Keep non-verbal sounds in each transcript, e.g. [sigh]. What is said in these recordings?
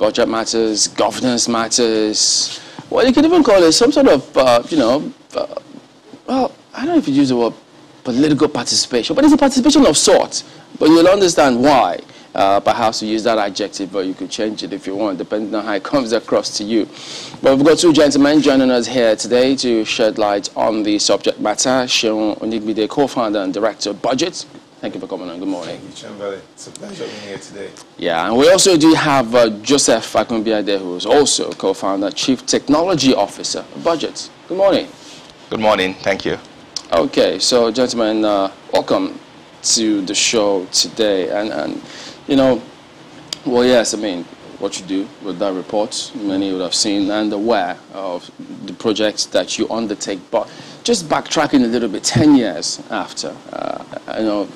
budget matters, governance matters. Well, you could even call it some sort of, uh, you know, uh, well, I don't know if you use the word political participation, but it's a participation of sorts. But you'll understand why. Uh, perhaps you use that adjective, but you could change it if you want, depending on how it comes across to you. But we've got two gentlemen joining us here today to shed light on the subject matter. Seun Onigbinde, co-founder and director of BudgIT. Thank you for coming on. Good morning. Thank you, Chamberlain. It's a pleasure being here today. Yeah, and we also do have uh, Joseph Agunbiade, who is also co-founder, chief technology officer of BudgIT. Good morning. Good morning. Thank you. Okay, so gentlemen, uh, welcome to the show today. And, and, you know, well, yes, I mean, what you do with that report, many would have seen and aware of the projects that you undertake. But just backtracking a little bit, 10 years after, uh, you know,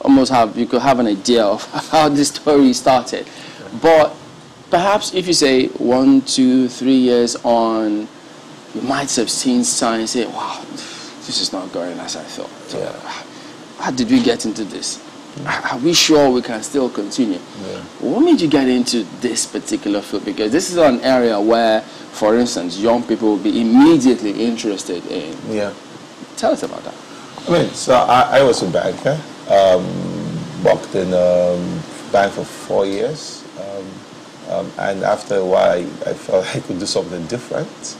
almost have, you could have an idea of [laughs] how this story started. But perhaps if you say one, two, three years on, you might have seen signs, say, wow, this is not going as I thought. Yeah. How did we get into this? Are we sure we can still continue? Yeah. What made you get into this particular field? Because this is an area where, for instance, young people will be immediately interested in. Yeah. Tell us about that. I mean, so I, I was a banker. Um, worked in a um, bank for four years. Um, um, and after a while, I, I, felt [laughs] I could do something different.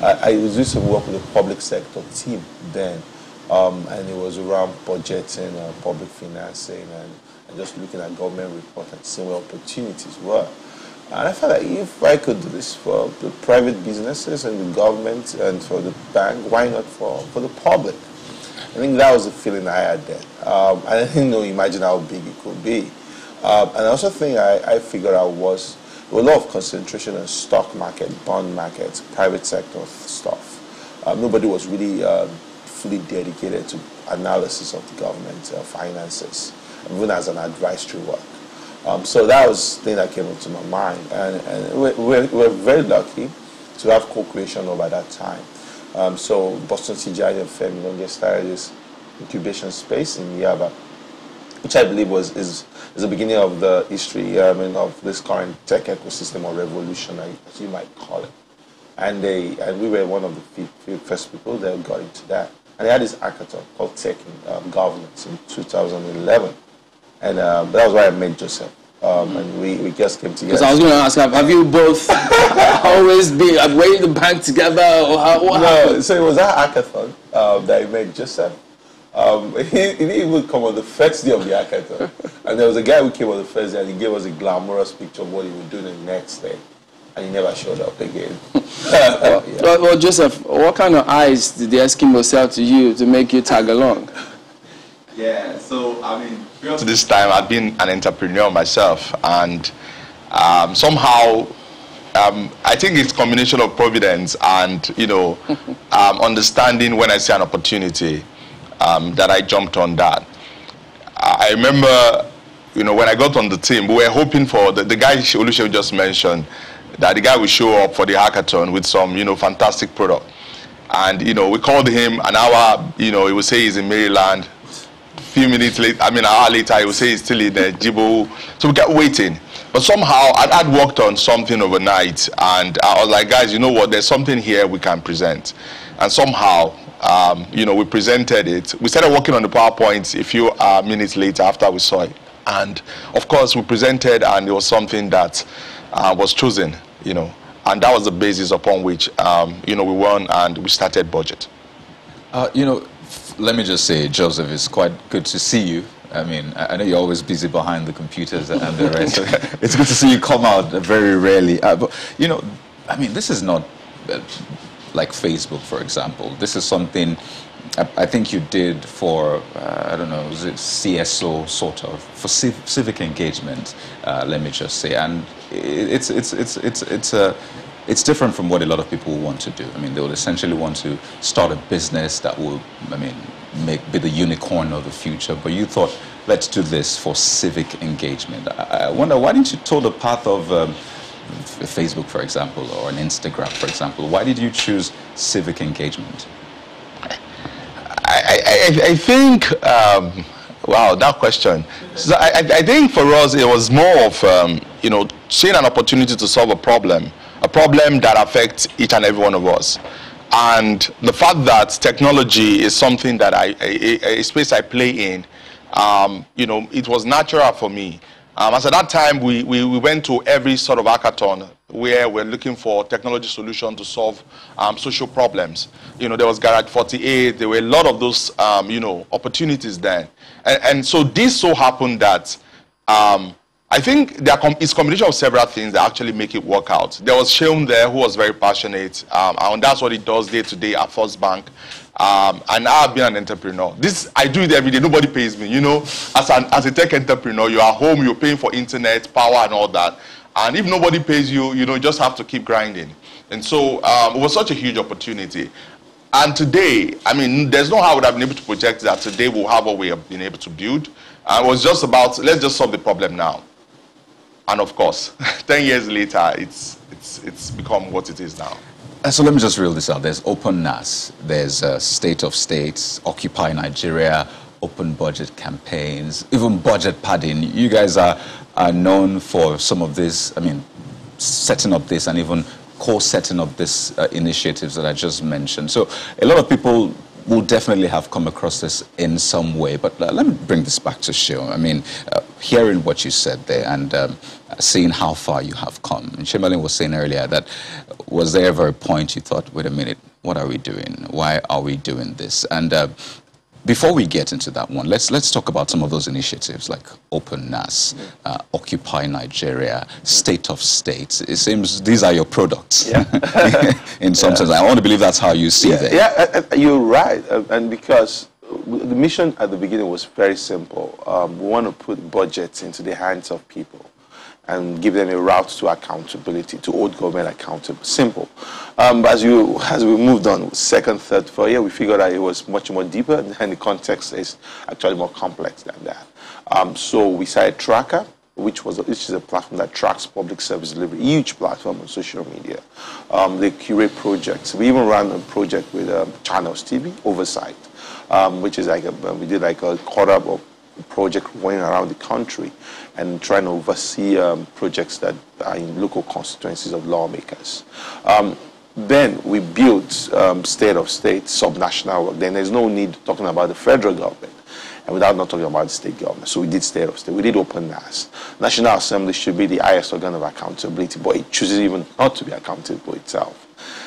I, I used to work with the public sector team then. Um, and it was around budgeting, uh, public financing, and, and, just looking at government reports and seeing where opportunities were. And I felt like if I could do this for the private businesses and the government and for the bank, why not for, for the public? I think that was the feeling I had then. Um, I didn't know, imagine how big it could be. Um, and also thing I, I figured out was a lot of concentration on stock market, bond market, private sector stuff. Um, nobody was really um, fully dedicated to analysis of the government uh, finances, even as an advisory work. Um, so that was the thing that came into my mind. And, and we're, we're, we're very lucky to have co-creation over that time. Um, so Bosun Tijani and Femi Longe started this incubation space in Yaba, which I believe was is, is the beginning of the history mean, of this current tech ecosystem or revolution, as you might call it. And they and we were one of the first people that got into that. And they had this hackathon called Tech um, Governance in 2011. And uh, that was where I met Joseph. Um, and we, we just came together. Because I was going to ask, have you both [laughs] always been, have we the bank together? Or how, what no, happened? so it was that hackathon um, that I met Joseph. Um, he, he didn't even come on the first day of the hackathon. [laughs] and there was a guy who came on the first day and he gave us a glamorous picture of what he would do the next day. And he never showed up again. [laughs] well, yeah. well, well, Joseph, what kind of eyes did the Eskimo sell to you to make you tag along? Yeah, so I mean, prior to this time, I'd been an entrepreneur myself, and um, somehow, um, I think it's combination of providence and you know, [laughs] um, understanding when I see an opportunity um, that I jumped on that. I remember, you know, when I got on the team, we were hoping for the, the guy Oluseun just mentioned that the guy would show up for the hackathon with some, you know, fantastic product. And, you know, we called him an hour, you know, he would say he's in Maryland few minutes later, I mean, an hour later, he would say he's still in the Jibo. So we kept waiting. But somehow, I'd, I'd worked on something overnight, and I was like, guys, you know what? There's something here we can present. And somehow, um, you know, we presented it. We started working on the PowerPoint a few uh, minutes later after we saw it. And of course, we presented, and it was something that uh, was chosen, you know. And that was the basis upon which, um, you know, we won and we started BudgIT. Uh, you know, let me just say, Joseph, it's quite good to see you. I mean, I know you're always busy behind the computers and the rest. it's good to see you come out very rarely. Uh, but, you know, I mean, this is not uh, like Facebook, for example. This is something I, I think you did for, uh, I don't know, was it CSO sort of, for civ civic engagement, uh, let me just say. And it's, it's, it's, it's, it's a, it's different from what a lot of people want to do. I mean, they would essentially want to start a business that will, I mean, make be the unicorn of the future. But you thought, let's do this for civic engagement. I, I wonder, why didn't you toe the path of um, Facebook, for example, or an Instagram, for example? Why did you choose civic engagement? I, I, I think, um, wow, that question. So I, I think for us, it was more of, um, you know, seeing an opportunity to solve a problem, a problem that affects each and every one of us. And the fact that technology is something that I, a, a space I play in, um, you know, it was natural for me. Um, as at that time, we, we, we, went to every sort of hackathon where we're looking for technology solution to solve um, social problems. You know, there was Garage 48, there were a lot of those, um, you know, opportunities then. And, and, so this so happened that um, I think there com it's combination of several things that actually make it work out. There was Seun there who was very passionate, um, and that's what he does day to day at First Bank. Um, and I've been an entrepreneur. This I do it every day. Nobody pays me. You know, as an as a tech entrepreneur, you are home, you're paying for internet, power, and all that. And if nobody pays you, you know, you just have to keep grinding. And so um, it was such a huge opportunity. And today, I mean, there's no how I would have been able to project that today we'll have what we have been able to build. And it was just about let's just solve the problem now. And of course, [laughs] 10 years later, it's, it's, it's become what it is now. Uh, so let me just reel this out. There's Open NASS, there's State of States, Occupy Nigeria, open budget campaigns, even budget padding. You guys are, are known for some of this, I mean, setting up this and even co-setting up these uh, initiatives that I just mentioned. So a lot of people will definitely have come across this in some way. But uh, let me bring this back to Seun. I mean, uh, hearing what you said there and um, seeing how far you have come. And Chamberlain was saying earlier that was there ever a point you thought, wait a minute, what are we doing? Why are we doing this? And uh, before we get into that one, let's let's talk about some of those initiatives like Open NASS, uh, Occupy Nigeria, State of States. It seems these are your products. Yeah. [laughs] in some yeah. sense, I want to believe that's how you see yeah, them. Yeah, uh, uh, you're right, uh, and because the mission at the beginning was very simple. Um, we want to put budgets into the hands of people and give them a route to accountability, to hold government accountable. Simple. Um, as you as we moved on, second, third, fourth year, we figured that it was much more deeper, and the context is actually more complex than that. Um, so we started Tracka, which was which is a platform that tracks public service delivery, huge platform on social media. Um, they curate projects. We even ran a project with um, Channels TV, Oversight, um, which is like a, we did like a quarter of project going around the country and trying to oversee um, projects that are in local constituencies of lawmakers. Um, then we built um, state of state, subnational work. Then there's no need talking about the federal government and without not talking about the state government. So we did state of state. We did open NASS. National Assembly should be the highest organ of accountability, but it chooses even not to be accountable itself.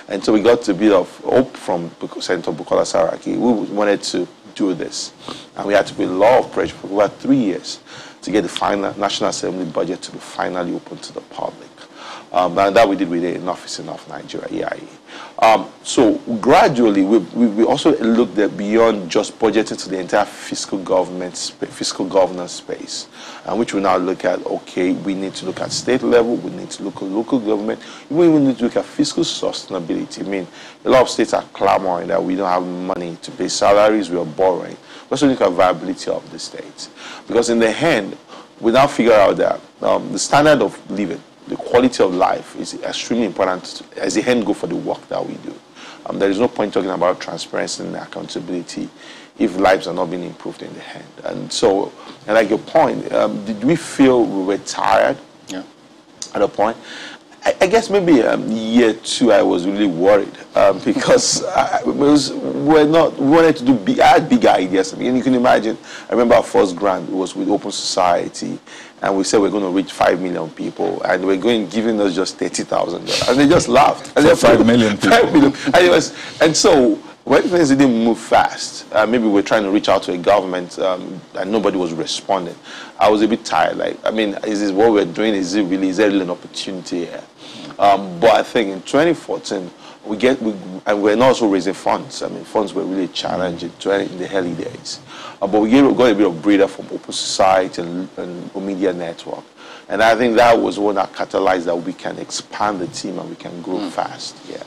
And so we got a bit of hope from Senator Bukola Saraki. We wanted to do this. And we had to put a lot of pressure for about three years to get the final National Assembly budget to be finally open to the public. Um, and that we did with Enough is Enough Nigeria, EIE. Um, so gradually, we, we, we, also looked at beyond just budgeting to the entire fiscal government, fiscal governance space, and which we now look at, okay, we need to look at state level, we need to look at local government, we even need to look at fiscal sustainability. I mean, a lot of states are clamoring that we don't have money to pay salaries, we are borrowing. We also look at viability of the states. Because in the end, we now figure out that um, the standard of living, the quality of life is extremely important as the end goal for the work that we do. Um, there is no point talking about transparency and accountability if lives are not being improved in the end. And so, and like your point, um, did we feel we were tired yeah. at a point? I, I guess maybe um, year two I was really worried um, [laughs] because I, was, we're not we wanted to do big, I had big ideas. I mean, you can imagine. I remember our first grant was with Open Society, and we said we're going to reach five million people, and we're going giving us just thirty thousand dollars, and they just laughed. And they [laughs] five million people. Five million. And, it was, and so when things didn't move fast, uh, maybe we're trying to reach out to a government um, and nobody was responding. I was a bit tired. Like, I mean, is this what we're doing? Is it really, is there really an opportunity here? Um, but I think in 2014, we get, we, and we're also raising funds. I mean, funds were really challenging in the early days. Uh, but we got a bit of breather from Open Society and, and Omidyar Network. And I think that was one that catalyzed that we can expand the team and we can grow mm. fast. Yeah.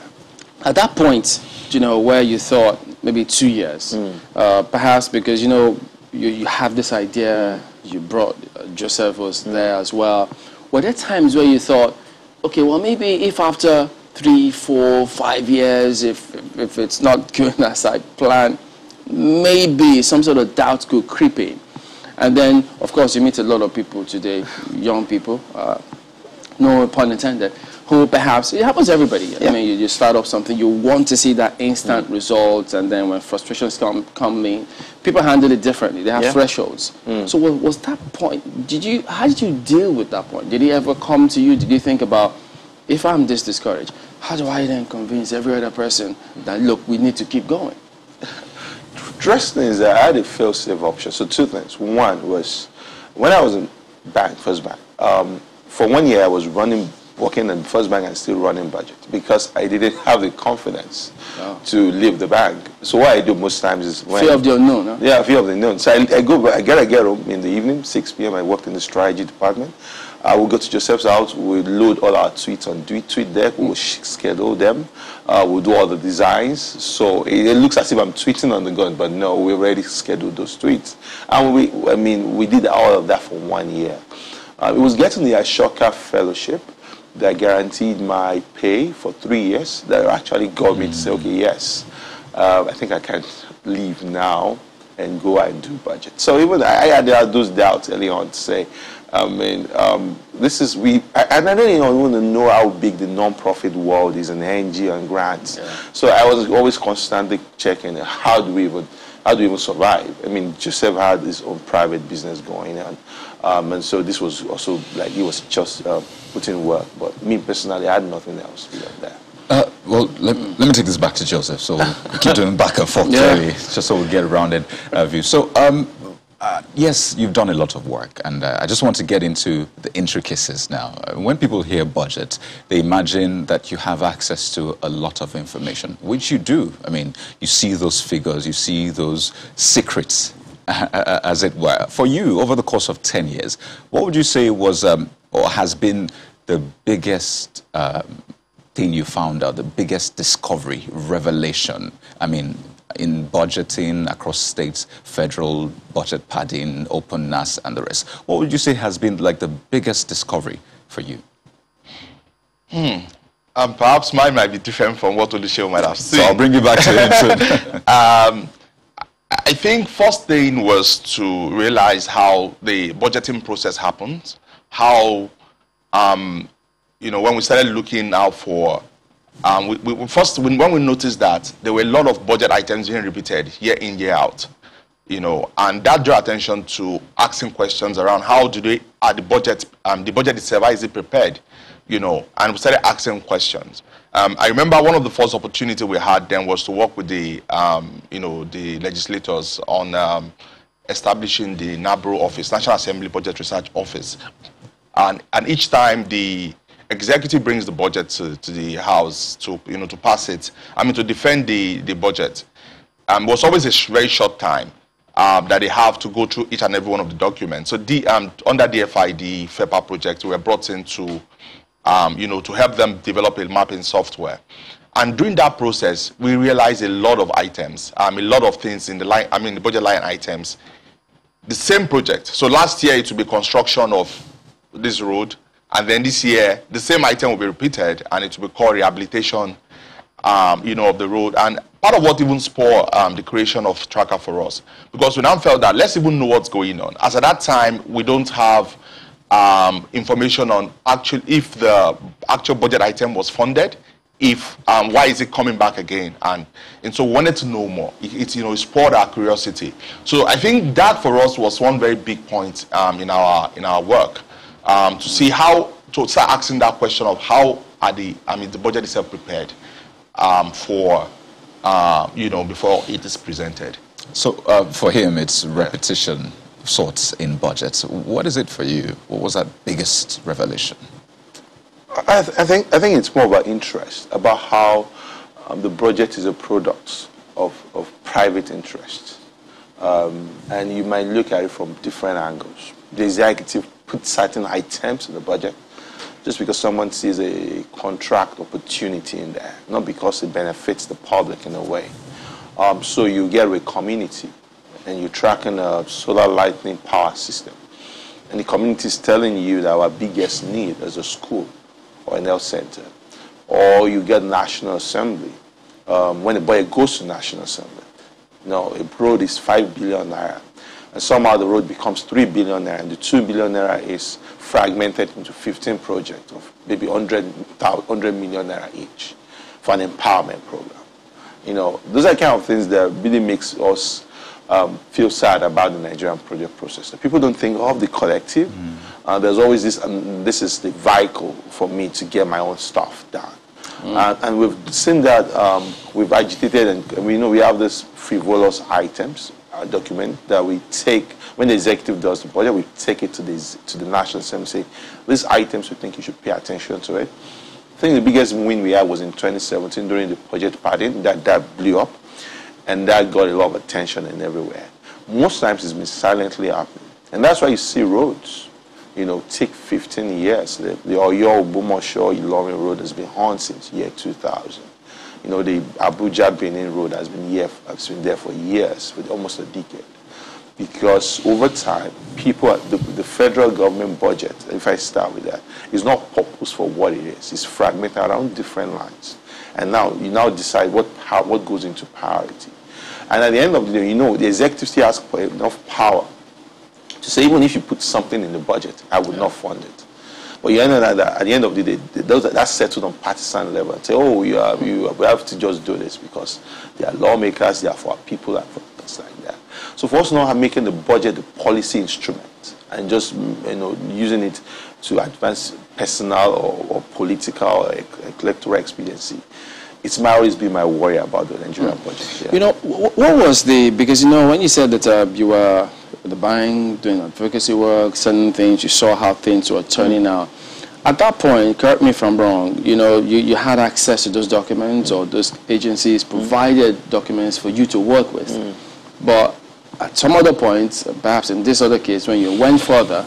At that point, you know, where you thought maybe two years, mm. uh, perhaps because, you know, you, you have this idea, you brought, uh, Joseph was mm. there as well. Were there times where you thought, okay, well, maybe if after three, four, five years, if, if it's not [laughs] going as I plan, maybe some sort of doubt could creep in. And then, of course, you meet a lot of people today, young people. Uh, no pun intended, who perhaps, it happens to everybody. Yeah. I mean, you, you start off something, you want to see that instant mm. results, and then when frustrations come, come in, people handle it differently. They have yeah. thresholds. Mm. So was, was that point, did you, how did you deal with that point? Did he ever come to you? Did you think about, if I'm this discouraged, how do I then convince every other person that, look, we need to keep going? Interesting is that I had a fail-safe option. So two things. One was, when I was in bank, first bank, um, for one year I was running working in the first bank and still running BudgIT because I didn't have the confidence to leave the bank. So what I do most times is when fear of the unknown. Huh? Yeah, fear of the unknown. So I, I go, I get, I get home in the evening, 6 p.m. I worked in the strategy department. I will go to Joseph's house. We load all our tweets on tweet, TweetDeck. We will schedule them. Uh, we'll do all the designs. So it, it, looks as if I'm tweeting on the gun, but no, we already scheduled those tweets. And we, I mean, we did all of that for one year. Uh, it was getting the Ashoka Fellowship that guaranteed my pay for three years that actually got me to say, okay, yes, uh, I think I can leave now and go and do BudgIT. So even I, I had those doubts early on to say, I mean, um, this is we, and I don't even want to know how big the non-profit world is and NGO and grants. Yeah. So I was always constantly checking how do we even how do we even survive? I mean, Joseph had his own private business going on, um, and so this was also like he was just uh, putting work. But me personally, I had nothing else beyond that. Uh, well, let, let, me take this back to Joseph. So we'll [laughs] keep doing back and forth, yeah. just so we get a rounded uh, view. So, um, uh, yes, you've done a lot of work, and uh, I just want to get into the intricacies now. Uh, when people hear budget, they imagine that you have access to a lot of information, which you do. I mean, you see those figures, you see those secrets, [laughs] as it were. For you, over the course of 10 years, what would you say was um, or has been the biggest um, thing you found out, the biggest discovery, revelation? I mean, in budgeting across states, federal budget padding, openness, and the rest. What would you say has been like the biggest discovery for you? Hmm. Um, perhaps mine might be different from what Oluseun might have seen. So I'll bring you back to him soon. [laughs] um, I think first thing was to realize how the budgeting process happens, how, um, you know, when we started looking out for um, we, we, first, when, when we noticed that there were a lot of budget items being repeated year in, year out, you know, and that drew attention to asking questions around how do they, are the budget, um, the budget itself, is it prepared, you know, and we started asking questions. Um, I remember one of the first opportunity we had then was to work with the, um, you know, the legislators on um, establishing the NABRO office, National Assembly Budget Research Office. And, and each time the executive brings the budget to, to the House to, you know, to pass it, I mean, to defend the, the budget, um, was always a very short time um, that they have to go through each and every one of the documents. So the, um, under the FID FEPAR project, we were brought in to, um, you know, to help them develop a mapping software. And during that process, we realized a lot of items, um, a lot of things in the line, I mean, the budget line items. The same project. So last year, it would be construction of this road. And then this year, the same item will be repeated, and it will be called rehabilitation, um, you know, of the road. And part of what even spurred um, the creation of Tracka for us, because we now felt that let's even know what's going on. As at that time, we don't have um, information on actual if the actual budget item was funded, if um, why is it coming back again, and and so we wanted to know more. It, it you know spurred our curiosity. So I think that for us was one very big point um, in our in our work um, to see how to start asking that question of how are the I mean the budget itself prepared um, for uh, you know before it is presented. So uh, for him, it's repetition sorts in budgets. What is it for you? What was that biggest revelation? I, th I think I think it's more about interest, about how um, the budget is a product of, of private interest. Um, and you might look at it from different angles. The executive put certain items in the budget just because someone sees a contract opportunity in there, not because it benefits the public in a way. Um, so you get a community and you're tracking a solar lightning power system. And the community is telling you that our biggest need is a school or an health center. Or you get National Assembly. Um, when a boy goes to National Assembly, no, a road is 5 billion naira. and somehow the road becomes 3 billion naira, and the 2 billion naira is fragmented into 15 projects of maybe 100, 100 million naira each for an empowerment program. You know, those are kind of things that really makes us um, feel sad about the Nigerian project process. People don't think of the collective. Mm. Uh, there's always this, um, this is the vehicle for me to get my own stuff done. Mm. Uh, and we've seen that um, we've agitated and we know we have these frivolous items uh, document that we take when the executive does the budget, we take it to the to the national assembly. Say these items we think you should pay attention to it. I think the biggest win we had was in 2017 during the budget party that that blew up, and that got a lot of attention and everywhere. Most times it's been silently happening, and that's why you see roads you know, take 15 years. The, the Oyo Ogbomosho Ilorin Road has been on since year 2000. You know, the Abuja Benin Road has been, here, has been there for years, for almost a decade. Because over time, people, the, the federal government budget, if I start with that, is not purpose for what it is. It's fragmented around different lines. And now you now decide what, how, what goes into priority. And at the end of the day, you know, the executive still has enough power to say even if you put something in the budget, I would yeah. not fund it. But you end up at the end of the day, those, that's settled on partisan level. And say, oh, you, are, you we have to just do this because they are lawmakers, they are for people, and for things like that. So for us now I'm making the budget the policy instrument and just you know using it to advance personal or, or political or electoral expediency, it's my always been my worry about the Nigerian mm. budget. Yeah. You know, what was the because you know when you said that uh, you were the bank, doing advocacy work, certain things, you saw how things were turning out. At that point, correct me if I'm wrong, you know, you, you had access to those documents or those agencies provided mm. documents for you to work with. Mm. But at some other point, perhaps in this other case, when you went further.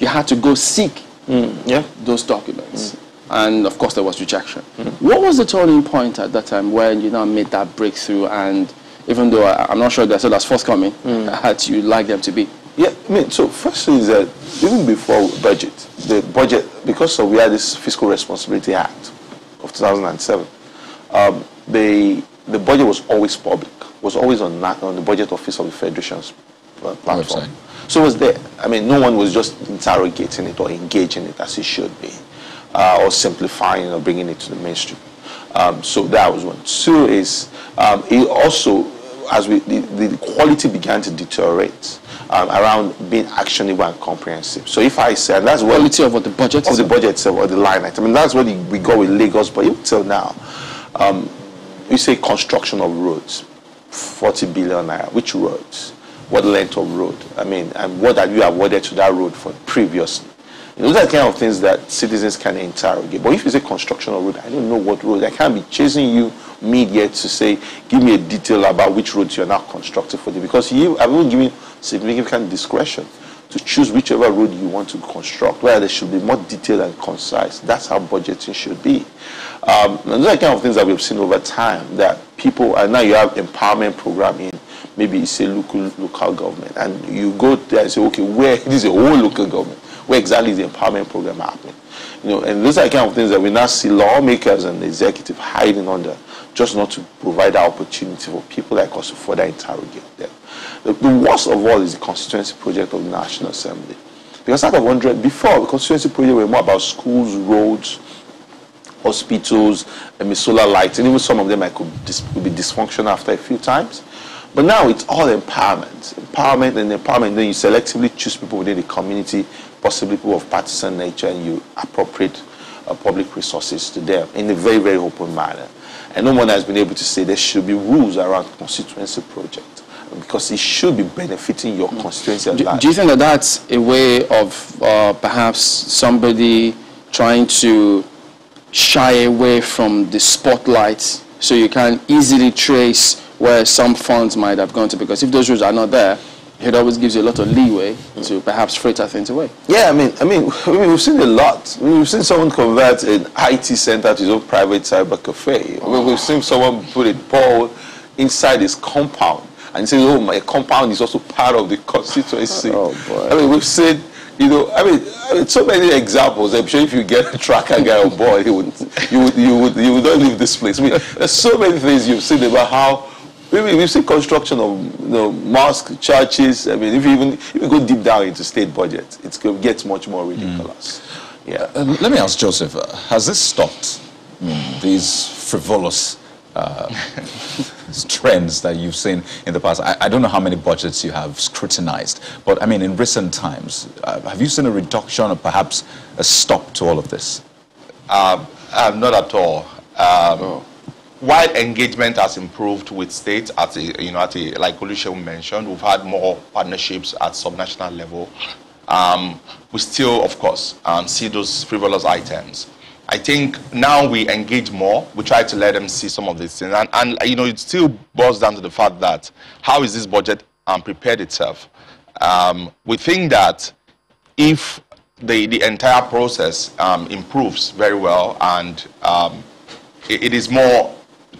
You had to go seek mm. yeah. those documents. Mm. And of course, there was rejection. Mm. What was the turning point at that time when you now made that breakthrough and even though I, am not sure they're still as forthcoming mm. as you'd like them to be. Yeah, I mean, so first thing is that even before budget, the budget, because of we had this Fiscal Responsibility Act of 2007, um, the, the budget was always public, was always on, on the budget office of the Federation's uh, platform. So it was there. I mean, no one was just interrogating it or engaging it as it should be, uh, or simplifying or bringing it to the mainstream. Um, so that was one. Two is um, it also as we, the, the quality began to deteriorate um, around being actionable and comprehensive. So if I said that's what quality of what the budget of the budget itself or the line item, I mean that's what we go with Lagos, but even till now, um, you say construction of roads, 40 billion naira. Which roads? What length of road? I mean, and what have you awarded to that road for previously? You know, those are the kind of things that citizens can interrogate. But if you say construction of road, I don't know what road. I can't be chasing you media to say, give me a detail about which roads you're now constructing for them. Because you have been given significant discretion to choose whichever road you want to construct, where there should be more detailed and concise. That's how budgeting should be. Um, and those are kind of things that we've seen over time that people, and now you have empowerment program in maybe it's a local local government, and you go there and say, okay, where [laughs] this is a whole local government, where exactly is the empowerment program happening? You know, and those are the kind of things that we now see lawmakers and executive hiding under just not to provide that opportunity for people like us to further interrogate them. The, the worst of all is the constituency project of the National Assembly. Because out of 100, before, the constituency project were more about schools, roads, hospitals, and solar lights, and even some of them I could, dis- could be dysfunctional after a few times. But now it's all empowerment. Empowerment and empowerment, then you selectively choose people within the community, possibly people of partisan nature, and you appropriate uh, public resources to them in a very, very open manner. And no one has been able to say there should be rules around constituency project because it should be benefiting your constituency do, do, you think that that's a way of uh, perhaps somebody trying to shy away from the spotlight so you can easily trace where some funds might have gone to? Because if those rules are not there, it always gives you a lot of leeway to perhaps fritter things away. Yeah, I mean, I mean, [laughs] I mean we've seen a lot. We've seen someone convert an IT center to his own private cyber cafe. I mean, we've seen someone put a ball inside his compound and say, "Oh, my compound is also part of the constituency." [laughs] Oh boy! I mean, we've seen, you know, I mean, I mean, so many examples. I'm sure if you get a Tracka guy on board, he would, you would, you would, you would not leave this place. I mean, there's so many things you've seen about how we, we've seen construction of you know, mosques, churches. I mean, if you even if you go deep down into state budget, it gets much more ridiculous. Mm. Yeah. Uh, let me ask Joseph: uh, Has this stopped these frivolous uh, [laughs] trends that you've seen in the past? I, I, don't know how many budgets you have scrutinized, but I mean, in recent times, uh, have you seen a reduction or perhaps a stop to all of this? Um, uh, not at all. Um, oh. While engagement has improved with states at a, you know, at a, like Oluseun mentioned, we've had more partnerships at subnational level. Um, we still, of course, um, see those frivolous items. I think now we engage more. We try to let them see some of these things. And, and you know, it still boils down to the fact that how is this budget um, prepared itself? Um, we think that if the, the entire process um, improves very well and um, it, it is more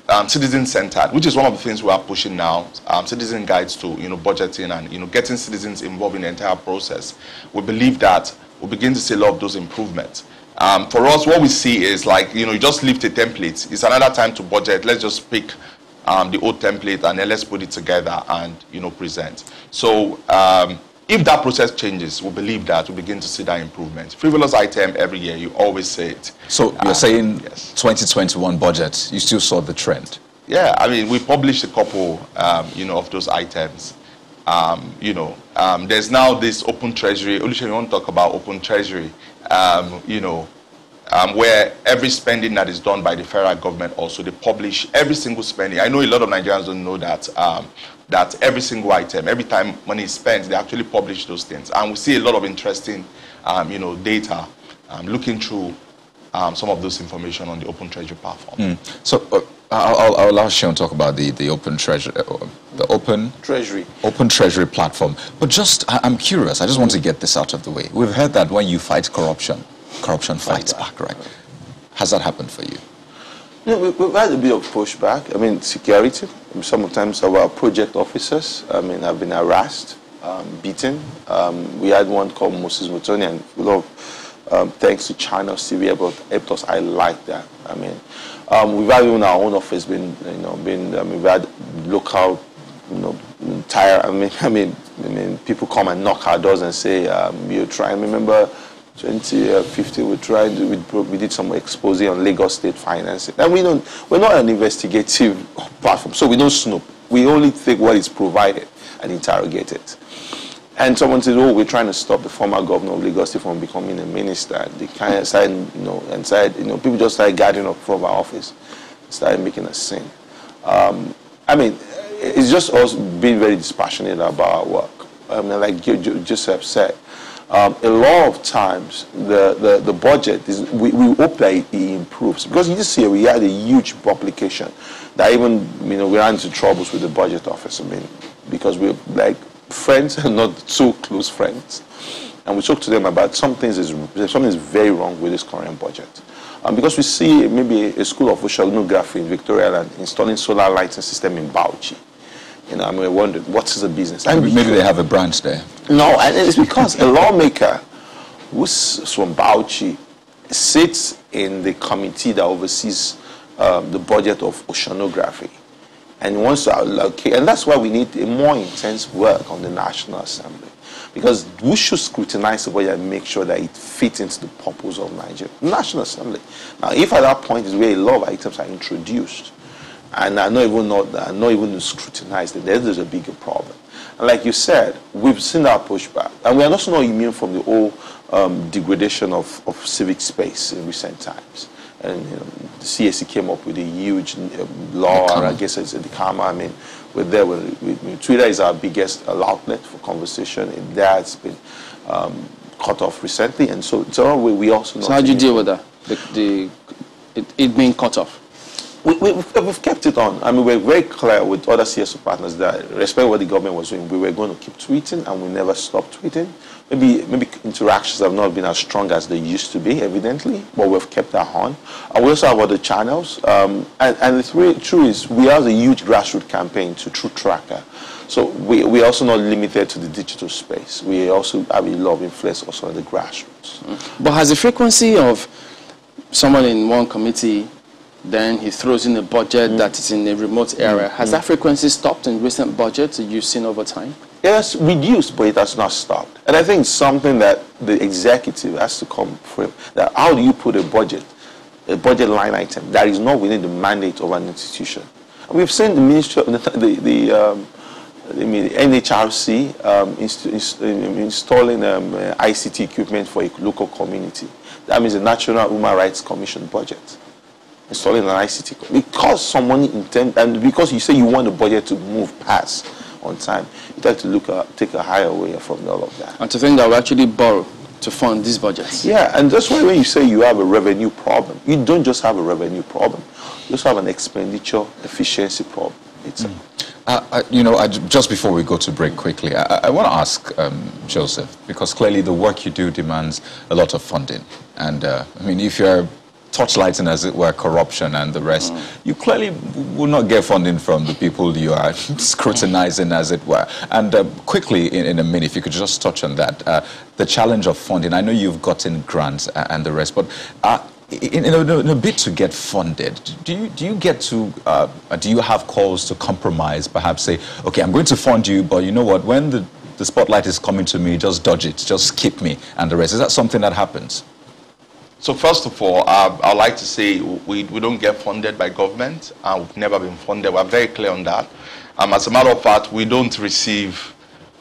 um, citizen-centered, which is one of the things we are pushing now, um, citizen guides to you know budgeting and you know getting citizens involved in the entire process. We believe that we'll begin to see a lot of those improvements. Um, for us, what we see is like, you know, you just lift a template. It's another time to budget. Let's just pick um, the old template and then let's put it together and, you know, present. So um, if that process changes, we believe that we begin to see that improvement. Frivolous item every year, you always say it. So you're uh, saying yes. 2021 budget, you still saw the trend? Yeah, I mean, we published a couple, um, you know, of those items. Um, you know, um, there's now this open treasury. Oluseun, you want to talk about open treasury? um, you know, um, where every spending that is done by the federal government also they publish every single spending. I know a lot of Nigerians don't know that um, that every single item, every time money is spent, they actually publish those things, and we see a lot of interesting, um, you know, data um, looking through um, some of those information on the Open Treasury platform. Mm. So. Uh, I'll, I'll allow Seun to talk about the, the open treasury, uh, the open treasury, open treasury platform. But just, I'm curious. I just want to get this out of the way. We've heard that when you fight corruption, corruption fights back, right? Has that happened for you? Yeah, we've had a bit of pushback. I mean, security. Sometimes our project officers, I mean, have been harassed, um, beaten. Um, we had one called Moses Mutoni, and a lot of um, thanks to China but helped us I like that. I mean, um, we've had even our own office been, you know, been, I mean, we've had local, you know, tire, I mean, [laughs] I mean, I mean, people come and knock our doors and say, um, you're trying, remember 2015, we tried, we, we did some exposing on Lagos state financing. And we don't, we're not an investigative [laughs] platform, so we don't snoop. We only take what is provided and interrogate it. And someone said, "Oh, we're trying to stop the former governor of Lagos State from becoming a minister." They kind of you know, and you know, people just started gathering up from our office, started making a scene. Um, I mean, it's just us being very dispassionate about our work. I mean, like Joseph said, um, a lot of times the, the, the budget is we, we hope that it, improves because this year we had a huge publication that even you know we ran into troubles with the budget office. I mean, because we're like friends [laughs] and not too close friends. And we talked to them about some things is something is very wrong with this current budget. Um, because we see maybe a school of oceanography in Victoria Island installing solar lighting system in Bauchi. You know, I mean, we wondered, what is the business? And maybe, maybe they have a branch there. No, and it's because a lawmaker who's from Bauchi sits in the committee that oversees um, the budget of oceanography and wants to allocate. And that's why we need a more intense work on the National Assembly. Because we should scrutinize the budget and make sure that it fits into the purpose of Nigeria. National Assembly. Now, if at that point is where a lot of items are introduced, and are not even not, are not even scrutinized, then there's a bigger problem. And like you said, we've seen that pushback. And we are also not immune from the whole um, degradation of, of civic space in recent times and you know, the CAC came up with a huge uh, law, or I guess it's the CAMA. I mean, we're there. With, with, Twitter is our biggest outlet for conversation, and that's been um, cut off recently. And so, so we, we also. So how do you deal with that? The, the it, it being cut off. We, we, have kept it on. I mean, we're very clear with other CSO partners that respect what the government was doing. We were going to keep tweeting, and we never stopped tweeting maybe maybe interactions have not been as strong as they used to be, evidently, but we've kept that on. And we also have other channels. Um, and, and it's really true is we have a huge grassroots campaign to True Tracka. So we, we're also not limited to the digital space. We also have a lot of influence also on the grassroots. But has the frequency of someone in one committee then he throws in a budget mm. that is in a remote area. Has that frequency stopped in recent budgets you've seen over time? Yes, reduced, but it has not stopped. And I think it's something that the executive has to come from. That how do you put a budget, a budget line item that is not within the mandate of an institution? And we've seen the ministry, [laughs] the, the, the um, I mean, NHRC um, inst inst installing um, uh, ICT equipment for a local community. That means the National Human Rights Commission budget. Installing an ICT because someone intend and because you say you want the budget to move past on time, you have to look at, take a higher way from all of that. And to think that we actually borrow to fund these budgets. Yeah, and that's why when you say you have a revenue problem, you don't just have a revenue problem. You also have an expenditure efficiency problem. It's mm. uh, uh, you know, I, just before we go to break quickly, I, I want to ask um, Joseph, because clearly the work you do demands a lot of funding. And uh, I mean, if you're torchlighting, as it were, corruption and the rest, mm. you clearly will not get funding from the people you are [laughs] scrutinizing, as it were. And uh, quickly, in, in, a minute, if you could just touch on that, uh, the challenge of funding. I know you've gotten grants and the rest, but uh, in, in, a, in, a, bid to get funded, do you, do you get to, uh, do you have calls to compromise, perhaps say, okay, I'm going to fund you, but you know what, when the, the spotlight is coming to me, just dodge it, just skip me and the rest. Is that something that happens? So first of all, uh, I'd like to say we, we don't get funded by government. Uh, we've never been funded. We're very clear on that. Um, as a matter of fact, we don't receive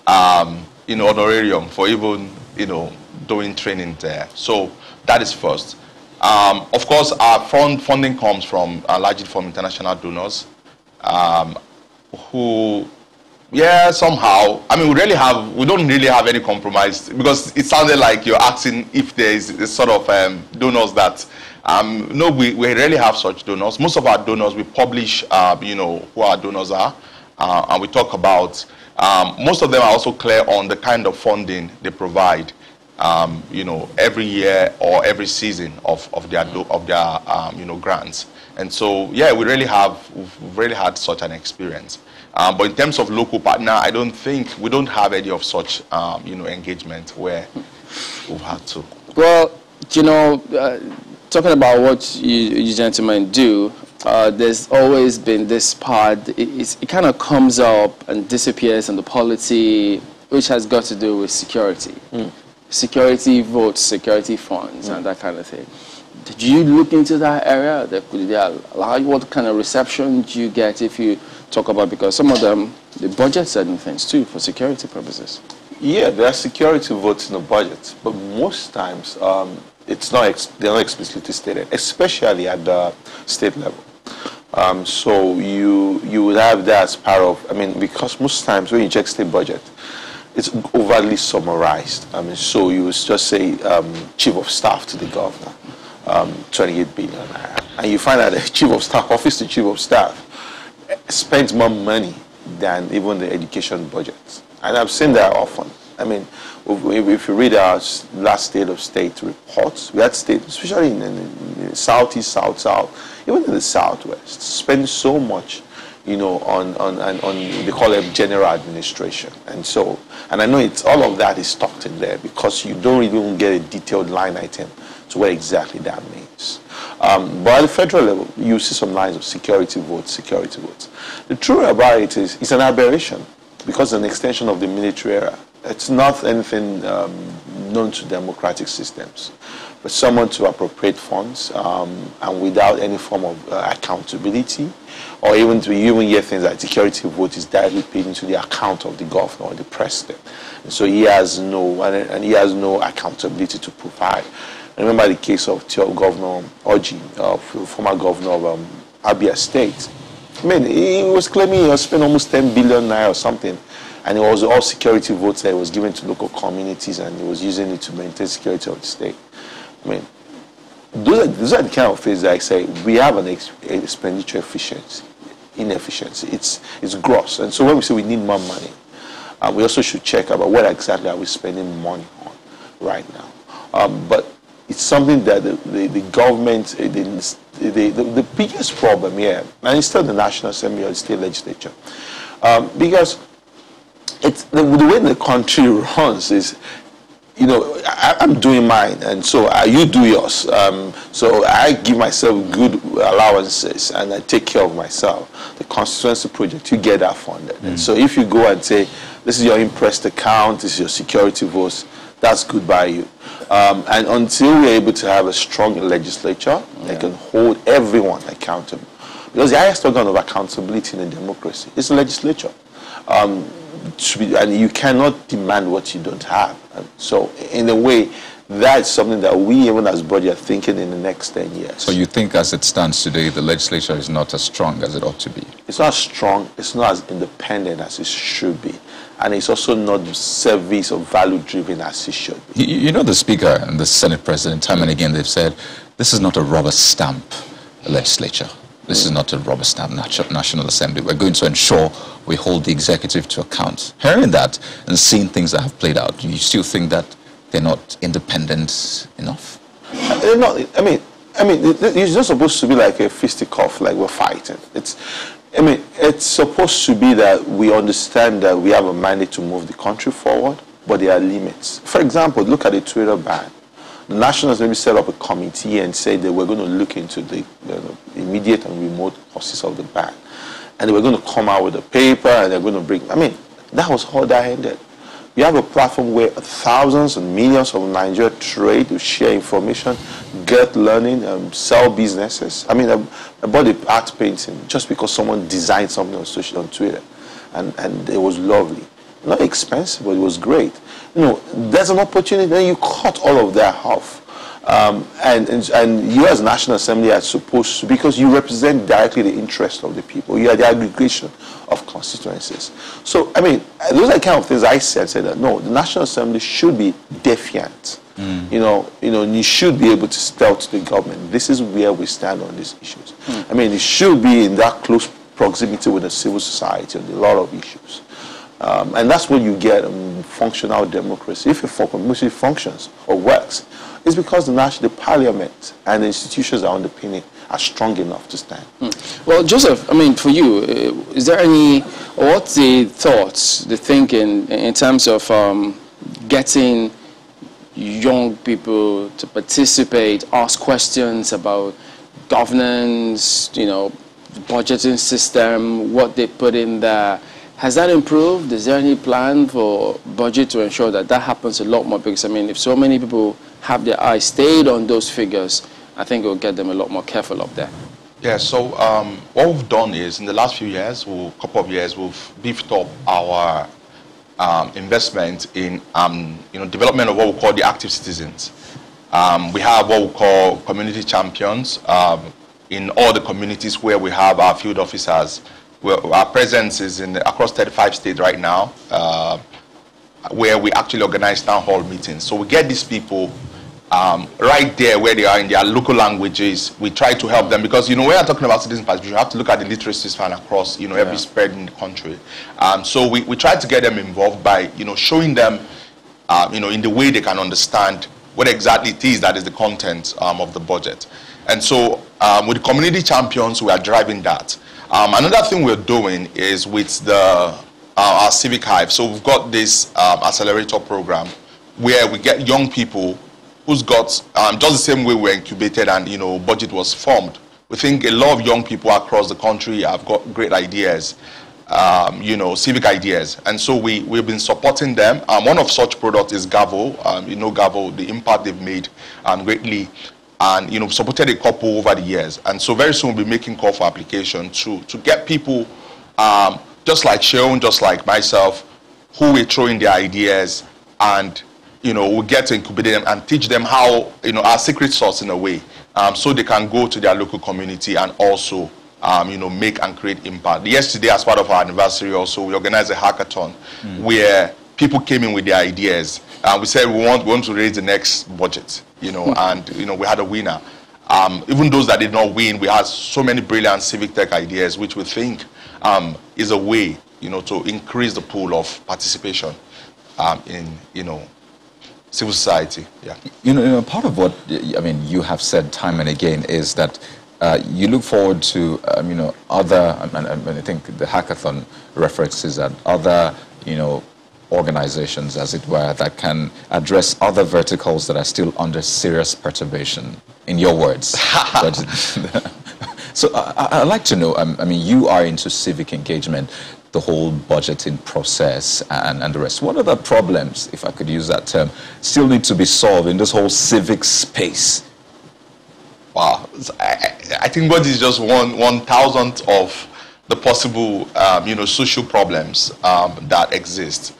um, you know, honorarium for even you know, doing training there. So that is first. Um, of course, our fund funding comes from uh, largely from international donors um, who yeah, somehow. I mean, we really have, we don't really have any compromise because it sounded like you're asking if there is a sort of um, donors that, um, no, we, we really have such donors. Most of our donors, we publish, uh, you know, who our donors are, uh, and we talk about, um, most of them are also clear on the kind of funding they provide. Um, you know, every year or every season of, of their, of their um, you know, grants. And so, yeah, we really have, we've really had such an experience. Um, but in terms of local partner, I don't think we don't have any of such um, you know engagement where we've had to. Well, you know, uh, talking about what you, you gentlemen do, uh, there's always been this part. It, it kind of comes up and disappears in the polity, which has got to do with security, mm. security votes, security funds, mm. and that kind of thing. Did you look into that area? Did they allow? What kind of reception do you get if you talk about because some of them, the budget certain things too for security purposes. Yeah, there are security votes in the budget, but most times um, it's not they're not explicitly stated, especially at the state level. Um, so you you would have that as part of. I mean, because most times when you check state budget, it's overly summarized. I mean, so you would just say um, chief of staff to the governor, um, 28 billion, and you find out the [laughs] chief of staff, office to chief of staff, spends more money than even the education budget. And I've seen that often. I mean, if you read our last state of state reports, we had states, especially in, in the southeast, south, south, even in the southwest, spend so much, you know, on, on, on, on they call it general administration. And so, and I know it's all of that is tucked in there because you don't even get a detailed line item to what exactly that means. Um, but at the federal level, you see some lines of security votes, security votes. The truth about it is it's an aberration because an extension of the military era. It's not anything um, known to democratic systems. But someone to appropriate funds um, and without any form of uh, accountability, or even to even hear things like security vote is directly paid into the account of the governor or the president. And so he has no and he has no accountability to provide. I remember the case of Governor Orji, uh, former governor of um, Abia State. I mean, he was claiming he had spent almost 10 billion naira or something, and it was all security votes that was given to local communities, and he was using it to maintain security of the state. I mean, those are, those are the kind of things that I say we have an ex expenditure efficiency, inefficiency. It's, it's gross. And so when we say we need more money, uh, we also should check about what exactly are we spending money on right now. Um, but it's something that the, the, the government, uh, the, the, the, biggest problem here, and it's still the National Assembly or the state legislature, um, because it's the, the way the country runs is you know, I, am doing mine, and so uh, you do yours. Um, so I give myself good allowances, and I take care of myself. The constituency project, you get that funded. Mm. And so if you go and say, this is your imprest account, this is your security votes, that's good by you. Um, and until we're able to have a strong legislature yeah. that can hold everyone accountable, because the highest organ of accountability in a democracy is the legislature. Um, be, and you cannot demand what you don't have. And so, in a way, that's something that we, even as body, are thinking in the next 10 years. So you think as it stands today, the legislature is not as strong as it ought to be? It's not strong, it's not as independent as it should be. And it's also not service or value-driven as it should. You, you know the Speaker and the Senate President, time and again, they've said, this is not a rubber stamp legislature. This is not a rubber stamp National Assembly. We're going to ensure we hold the executive to account. Hearing that and seeing things that have played out, do you still think that they're not independent enough? They're not, I mean, I mean, it's not supposed to be like a fisticuff, like we're fighting. It's, I mean, it's supposed to be that we understand that we have a mandate to move the country forward, but there are limits. For example, look at the Twitter ban the Nationals maybe set up a committee and said they were going to look into the you know, immediate and remote causes of the ban. And they were going to come out with a paper and they're going to bring, I mean, that was how that ended. You have a platform where thousands and millions of Nigeria trade to share information, get learning, um, sell businesses. I mean, I, I bought the art painting just because someone designed something on social on Twitter, and, and it was lovely. Not expensive, but it was great you know, there's an opportunity, then you cut all of that off. Um, and, and, and you as National Assembly are supposed to, because you represent directly the interest of the people. You are the aggregation of constituencies. So, I mean, those are the kind of things I said, said that, no, the National Assembly should be defiant. Mm. You know, you know, you should be able to tell to the government, this is where we stand on these issues. Mm. I mean, it should be in that close proximity with the civil society on a lot of issues. Um, and that's what you get in functional democracy. If a democracy functions or works, it's because the national the parliament and the institutions are underpinning are strong enough to stand. Hmm. Well, Joseph, I mean, for you, uh, is there any, what's the thoughts, the thinking in terms of um, getting young people to participate, ask questions about governance, you know, budgeting system, what they put in there, has that improved? Is there any plan for budget to ensure that that happens a lot more? Because, I mean, if so many people have their eyes stayed on those figures, I think it will get them a lot more careful up there. Yeah, so um, what we've done is in the last few years, a couple of years, we've beefed up our um, investment in um, you know, development of what we call the active citizens. Um, we have what we call community champions um, in all the communities where we have our field officers our presence is in across 35 states right now, uh, where we actually organize town hall meetings. So we get these people um, right there where they are in their local languages. We try to help them because you know when you're talking about citizen participation, you have to look at the literacy span across you know every yeah. spread in the country. Um, so we, we try to get them involved by you know showing them uh, you know in the way they can understand what exactly it is that is the content um, of the budget. And so um, with the community champions, we are driving that. Um, another thing we're doing is with the uh, our Civic Hive. So we've got this um, accelerator program where we get young people who's got um, just the same way we're incubated and you know BudgIT was formed. We think a lot of young people across the country have got great ideas, um, you know, civic ideas, and so we we've been supporting them. Um, one of such products is Gavo. Um, you know, Gavo, the impact they've made greatly and you know supported a couple over the years. And so very soon we'll be making call for application to to get people um, just like Sharon, just like myself who will throw in their ideas and you know we'll get to incubate them and teach them how you know our secret sauce in a way um, so they can go to their local community and also um, you know make and create impact. Yesterday as part of our anniversary also we organized a hackathon mm. where people came in with their ideas and we said we want, we want to raise the next budget, you know, hmm. and, you know, we had a winner. Um, even those that did not win, we had so many brilliant civic tech ideas, which we think um, is a way, you know, to increase the pool of participation um, in, you know, civil society. Yeah. You know, you know, part of what I mean you have said time and again is that uh, you look forward to, um, you know, other. and I think the hackathon references that other, you know, organizations, as it were, that can address other verticals that are still under serious perturbation, in your words? [laughs] [laughs] so I, would like to know, um, I mean, you are into civic engagement, the whole budgeting process and, and the rest. What are the problems, if I could use that term, still need to be solved in this whole civic space? Wow, I, I think what is just one one thousandth of the possible, um, you know, social problems um, that exist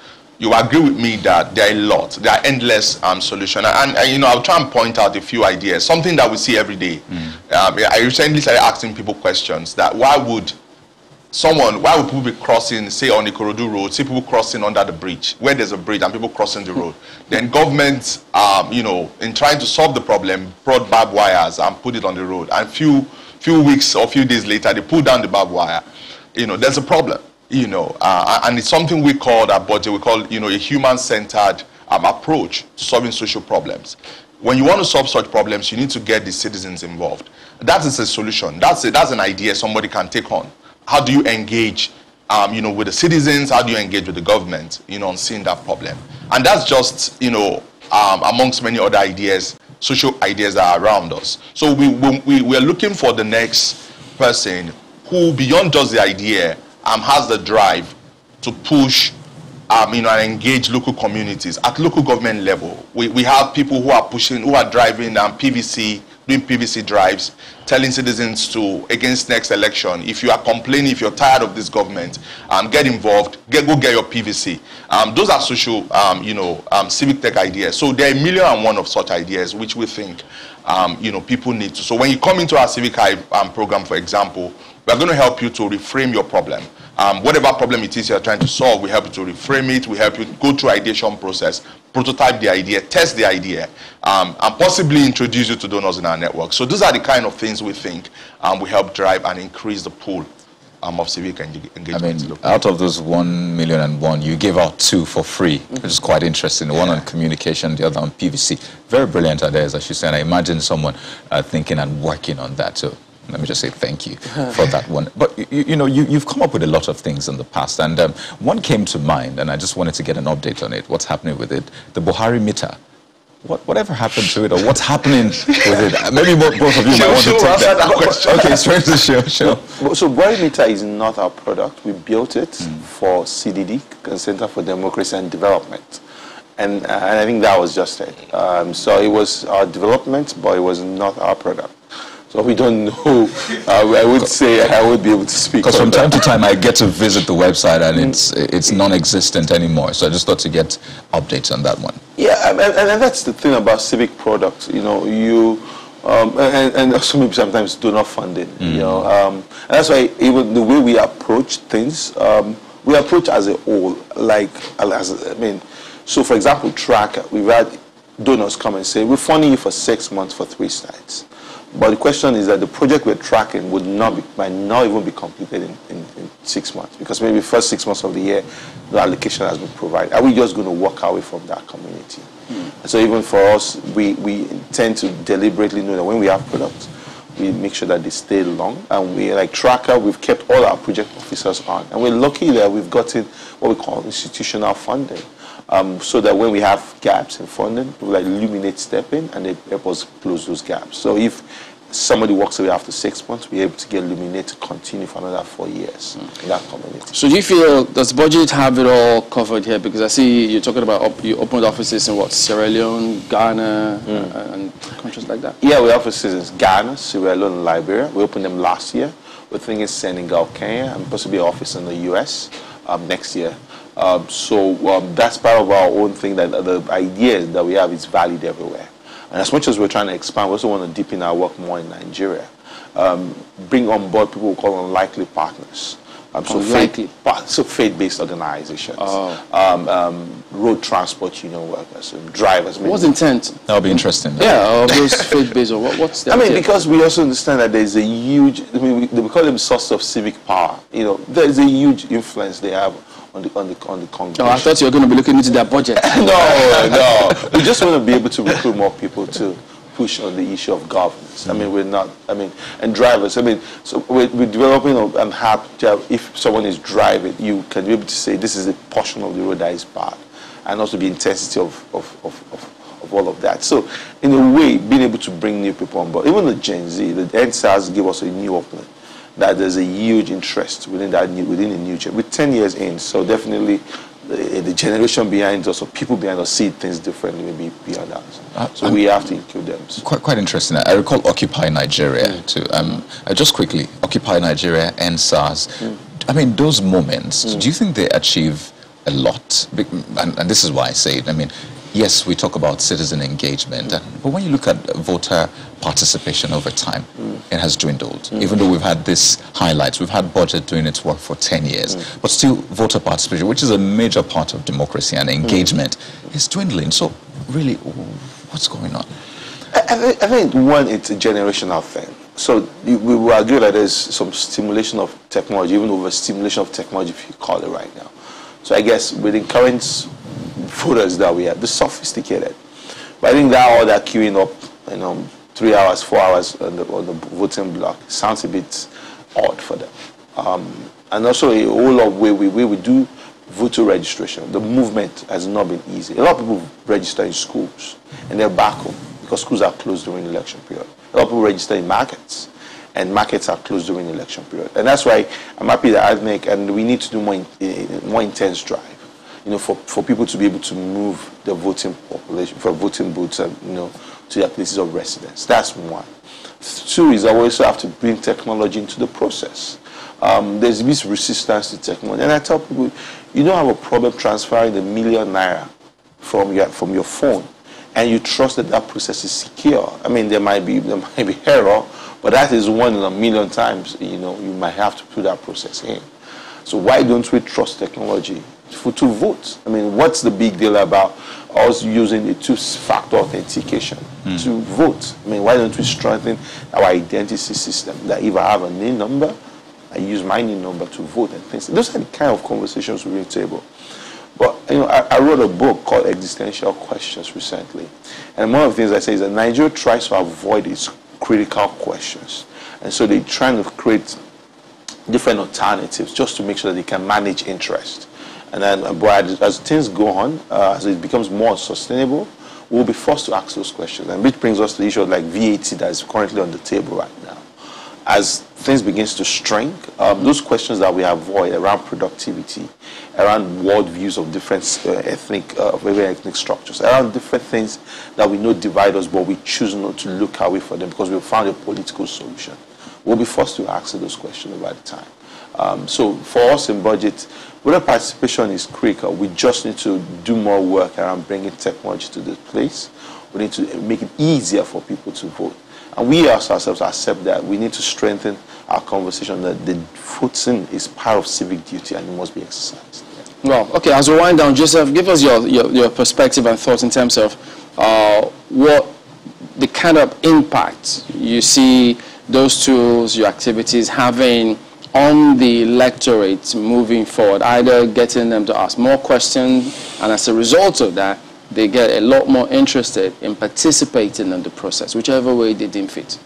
you agree with me that there are a lot, there are endless um, solutions. And, and, you know, I'll try and point out a few ideas, something that we see every day. Mm. Um, I recently started asking people questions that why would someone, why would people be crossing, say on the Ikorodu road, see people crossing under the bridge, where there's a bridge and people crossing the road. [laughs] then government, um, you know, in trying to solve the problem, brought barbed wires and put it on the road. And few, few weeks or few days later, they pulled down the barbed wire. You know, there's a problem you know, uh, and it's something we call that BudgIT, we call, you know, a human-centered um, approach to solving social problems. When you want to solve such problems, you need to get the citizens involved. That is a solution. That's, a, that's an idea somebody can take on. How do you engage, um, you know, with the citizens? How do you engage with the government, you know, on seeing that problem? And that's just, you know, um, amongst many other ideas, social ideas that are around us. So we, we, we are looking for the next person who, beyond just the idea, um, has the drive to push um, you know, and engage local communities at local government level. We, we have people who are pushing, who are driving um, PVC, doing PVC drives, telling citizens to, against next election, if you are complaining, if you're tired of this government, um, get involved, get, go get your PVC. Um, those are social, um, you know, um, civic tech ideas. So there are a million and one of such ideas which we think, um, you know, people need to. So when you come into our civic hive um, program, for example, we're going to help you to reframe your problem. Um, whatever problem it is you're trying to solve, we help you to reframe it. We help you go through ideation process, prototype the idea, test the idea, um, and possibly introduce you to donors in our network. So those are the kind of things we think um, we help drive and increase the pool um, of civic engagement. I mean, out of those one million and one, you gave out two for free, mm -hmm. which is quite interesting. The yeah. one on communication, the other on PVC. Very brilliant ideas, as you said. I imagine someone uh, thinking and working on that. So let me just say thank you for that one. But you, you know, you, have come up with a lot of things in the past, and um, one came to mind, and I just wanted to get an update on it. What's happening with it? The Buhari meter. What, whatever happened to it, or what's happening with it? [laughs] Maybe both, both of you might want to take that. that question. Okay, straight to show. show. So Buhari meter is not our product. We built it mm. for CDD, Center for Democracy and Development. And, uh, and I think that was just it. Um, so it was our development, but it was not our product. So we don't know. Uh, I would say I would be able to speak. Because from that. time to time I get to visit the website and it's it's non-existent anymore. So I just thought to get updates on that one. Yeah, and, and that's the thing about civic products. You know, you. Um, and, and, also maybe sometimes do not fund it, mm. you know. Um, and that's why even the way we approach things, um, we approach as a whole, like, as, I mean, so for example, Tracka, we've had donors come and say, we're funding you for six months for three sites. But the question is that the project we're tracking would not be, might not even be completed in, in, in, six months because maybe first six months of the year the allocation has been provided. Are we just going to walk away from that community? Mm. So even for us, we, we tend to deliberately know that when we have products, we make sure that they stay long. And we, like Tracka, we've kept all our project officers on. And we're lucky that we've gotten what we call institutional funding um, so that when we have gaps in funding, people like Luminate step in and they help us close those gaps. So if somebody walks away after six months, we're able to get Luminate to continue for another four years mm. in that community. So do you feel, does BudgIT have it all covered here? Because I see you're talking about, op you opened offices in what, Sierra Leone, Ghana, mm. uh, and countries like that? Yeah, we have offices in Ghana, Sierra Leone, and Liberia. We opened them last year. We're thinking Senegal, Kenya, and possibly an office in the US um, next year. Um, so um, that's part of our own thing that the ideas that we have is valid everywhere. And as much as we're trying to expand, we also want to deepen our work more in Nigeria. Um, bring on board people we call unlikely partners. Um, so unlikely. Faith, so faith-based organizations, oh. um, um, road transport union workers, drivers. What's intent? That would be interesting. Yeah, those [laughs] faith-based or what, what's the I mean, because we also understand that there's a huge, I mean, we, we call them source of civic power. You know, there's a huge influence they have on the on the on the congregation. Oh, I thought you were going to be looking into their budget. [laughs] no, no. We just want to be able to recruit more people to push on the issue of governance. I mean, we're not, I mean, and drivers, I mean, so we're, we're developing an app to if someone is driving, you can be able to say this is a portion of the road that is bad, and also the intensity of, of, of, of of all of that. So, in a way, being able to bring new people on board, even the Gen Z, the EndSARS give us a new opening that there's a huge interest within that new, within the new gen. We're 10 years in, so definitely the, the, generation behind us or people behind us see things differently maybe beyond us. Uh, so we have to include them. Quite, quite interesting. I recall Occupy Nigeria mm. too. Um, uh, just quickly, Occupy Nigeria EndSARS. Mm. I mean, those moments, mm. do you think they achieve a lot? And, and, this is why I say it. I mean, yes, we talk about citizen engagement, mm. but when you look at voter participation over time, mm. it has dwindled. Mm. Even though we've had this highlights, we've had BudgIT doing its work for 10 years, mm. but still voter participation, which is a major part of democracy and engagement, mm. is dwindling. So really, what's going on? I, I think one, it's a generational thing. So we will agree that there's some stimulation of technology, even over stimulation of technology, if you call it right now. So I guess with the current voters that we have, the sophisticated. But I think that all that queuing up, you know, three hours, four hours on the, on the voting block sounds a bit odd for them. Um, and also a whole lot of way we, we, we do voter registration. The movement has not been easy. A lot of people register in schools and they're back home because schools are closed during the election period. A lot of people register in markets and markets are closed during the election period. And that's why I'm happy that INEC and we need to do more, in, more intense drive you know, for, for people to be able to move the voting population, for voting booths you know, to their places of residence. That's one. Two is I also have to bring technology into the process. Um, there's this resistance to technology. And I tell people, you don't have a problem transferring a million naira from your, from your phone and you trust that that process is secure. I mean, there might be, there [laughs] might be error, but that is one in a million times, you know, you might have to put that process in. So why don't we trust technology for, to vote. I mean, what's the big deal about us using the two-factor authentication mm. to vote? I mean, why don't we strengthen our identity system that if I have a name number, I use my name number to vote and things. Those are the kind of conversations we bring to table. But you know, I, I, wrote a book called Existential Questions recently, and one of the things I say is that Nigeria tries to avoid its critical questions, and so they're trying to create different alternatives just to make sure that they can manage interest. And then, uh, but as things go on, uh, as it becomes more sustainable, we'll be forced to ask those questions. And which brings us to the issue of like VAT that is currently on the table right now. As things begins to shrink, um, those questions that we avoid around productivity, around world views of different uh, ethnic, uh, ethnic structures, around different things that we know divide us, but we choose not to look away for them because we found a political solution. We'll be forced to ask those questions over the time. Um, so for us in BudgIT, whether participation is critical, we just need to do more work around bringing technology to this place. We need to make it easier for people to vote. And we ourselves accept that we need to strengthen our conversation that the voting is part of civic duty and it must be exercised. Well, okay, as we wind down, Joseph, give us your, your, your perspective and thoughts in terms of uh, what the kind of impact you see those tools, your activities having on the electorate moving forward, either getting them to ask more questions, and as a result of that, they get a lot more interested in participating in the process, whichever way they deem fit.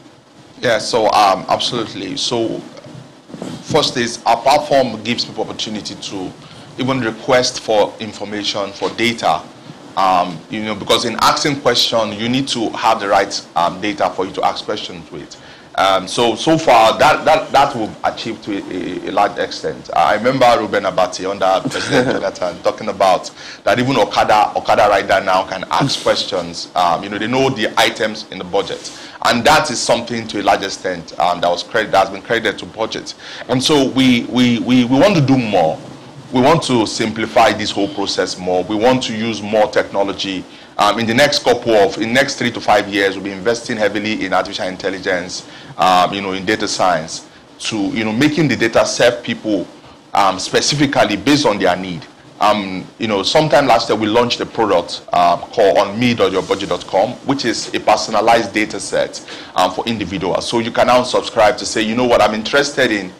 Yeah, so um, absolutely. So first is our platform gives people opportunity to even request for information, for data, um, you know, because in asking questions, you need to have the right um, data for you to ask questions with. Um, so, so far, that, that, that we've achieved to a, a, large extent. I remember Reuben Abati under President [laughs] Jonathan talking about that even Okada, Okada rider now can ask questions. Um, you know, they know the items in the budget. And that is something to a large extent um, that, was credit, that has been credited to BudgIT. And so we, we, we, we want to do more. We want to simplify this whole process more. We want to use more technology um, in the next couple of, in next three to five years, we'll be investing heavily in artificial intelligence, um, you know, in data science, to, you know, making the data serve people um, specifically based on their need. Um, you know, sometime last year we launched a product uh, called on me.yourbudget.com, which is a personalized data set um, for individuals. So you can now subscribe to say, you know what, I'm interested in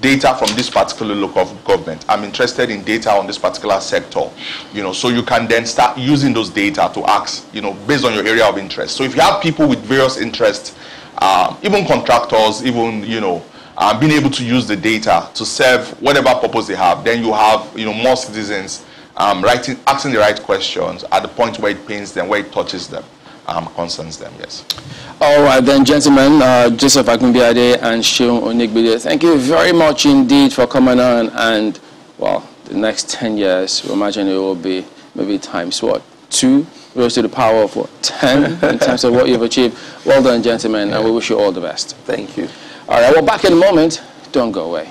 data from this particular local government. I'm interested in data on this particular sector. You know, so you can then start using those data to ask, you know, based on your area of interest. So if you have people with various interests, um, even contractors, even, you know, um, being able to use the data to serve whatever purpose they have, then you have, you know, more citizens um, writing, asking the right questions at the point where it pains them, where it touches them, um, concerns them, yes. All right, then, gentlemen, uh, Joseph Agunbiade and Seun Onigbinde, thank you very much indeed for coming on. And, well, the next 10 years, we imagine it will be maybe times what? Two? Rose to the power of what? 10 in terms of what you've achieved. Well done, gentlemen, yeah. and we wish you all the best. Thank you. All right, well, back in a moment. Don't go away.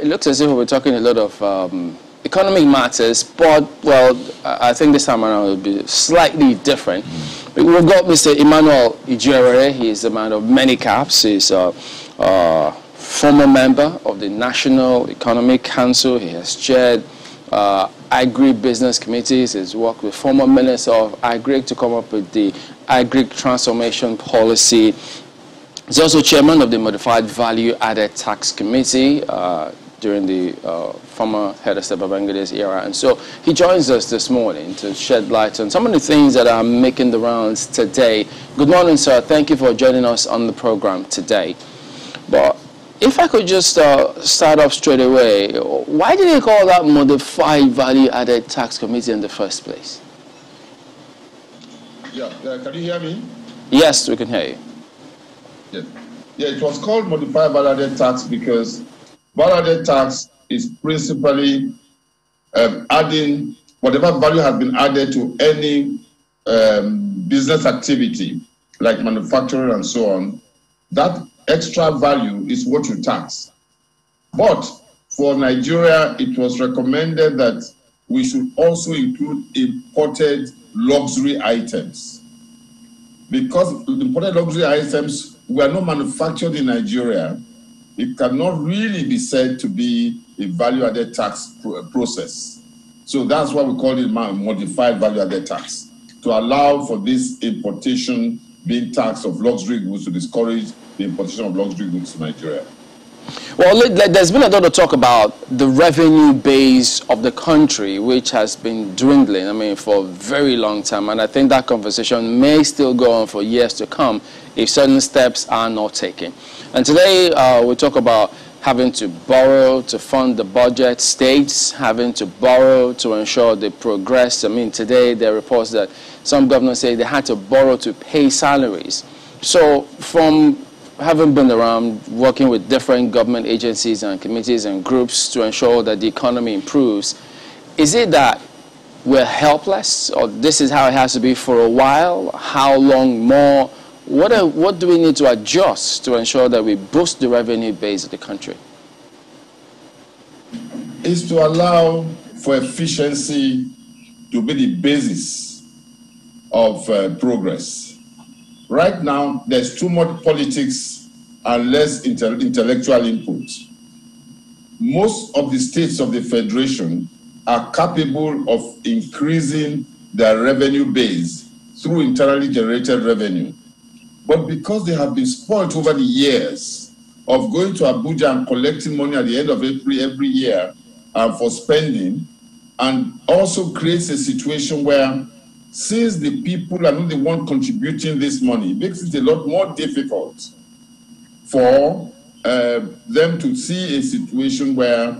It looks as if we're talking a lot of um, economic matters, but, well, I think this time around will be slightly different. We've got Mr. Emmanuel Ijewere. He's a man of many caps. He's a, a former member of the National Economic Council. He has chaired uh, agri-business committees. He's worked with former minister of agri to come up with the agri transformation policy. He's also chairman of the Modified Value Added Tax Committee. Uh, during the uh, former head of State Babangida's era. And so he joins us this morning to shed light on some of the things that are making the rounds today. Good morning, sir. Thank you for joining us on the program today. But if I could just uh, start off straight away, why did they call that modified value added tax committee in the first place? Yeah, uh, can you hear me? Yes, we can hear you. Yeah, yeah it was called modified value added tax because Value-added tax is principally um, adding whatever value has been added to any um, business activity, like manufacturing and so on. That extra value is what you tax. But for Nigeria, it was recommended that we should also include imported luxury items. Because imported luxury items were not manufactured in Nigeria, it cannot really be said to be a value-added tax process. So that's why we call it modified value-added tax, to allow for this importation being taxed of luxury goods to discourage the importation of luxury goods to Nigeria. Well, there's been a lot of talk about the revenue base of the country, which has been dwindling, I mean, for a very long time. And I think that conversation may still go on for years to come if certain steps are not taken. And today uh, we talk about having to borrow to fund the budget, states having to borrow to ensure they progress. I mean, today there are reports that some governors say they had to borrow to pay salaries. So from having been around working with different government agencies and committees and groups to ensure that the economy improves, is it that we're helpless or this is how it has to be for a while? How long more what, are, what do we need to adjust to ensure that we boost the revenue base of the country? Is to allow for efficiency to be the basis of uh, progress. Right now, there's too much politics and less inter intellectual input. Most of the states of the Federation are capable of increasing their revenue base through internally generated revenue but because they have been spoiled over the years of going to Abuja and collecting money at the end of April every year uh, for spending, and also creates a situation where since the people are not the one contributing this money, it makes it a lot more difficult for uh, them to see a situation where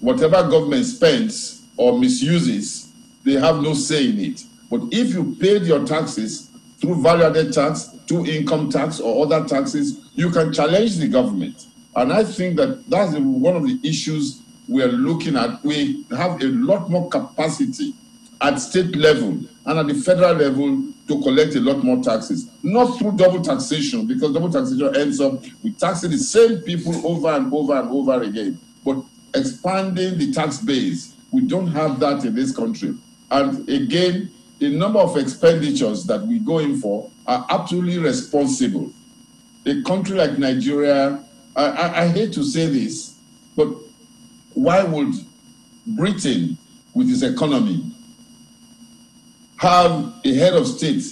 whatever government spends or misuses, they have no say in it. But if you paid your taxes through value-added tax, through income tax or other taxes, you can challenge the government. And I think that that's one of the issues we're looking at. We have a lot more capacity at state level and at the federal level to collect a lot more taxes. Not through double taxation, because double taxation ends up with taxing the same people over and over and over again. But expanding the tax base, we don't have that in this country. And again, the number of expenditures that we go in for are absolutely responsible. A country like Nigeria, I, I, I hate to say this, but why would Britain, with its economy, have a head of state,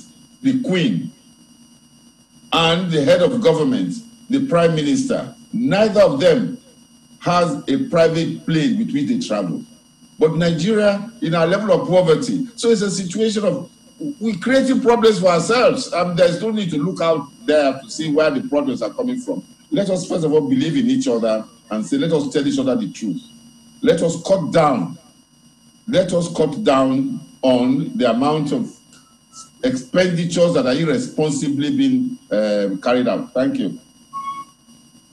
the Queen, and the head of government, the prime minister, neither of them has a private plane with which they travel. But Nigeria, in our level of poverty, so it's a situation of we're creating problems for ourselves. and there's no need to look out there to see where the problems are coming from. Let us first of all believe in each other and say, let us tell each other the truth. Let us cut down. Let us cut down on the amount of expenditures that are irresponsibly being um, carried out. Thank you.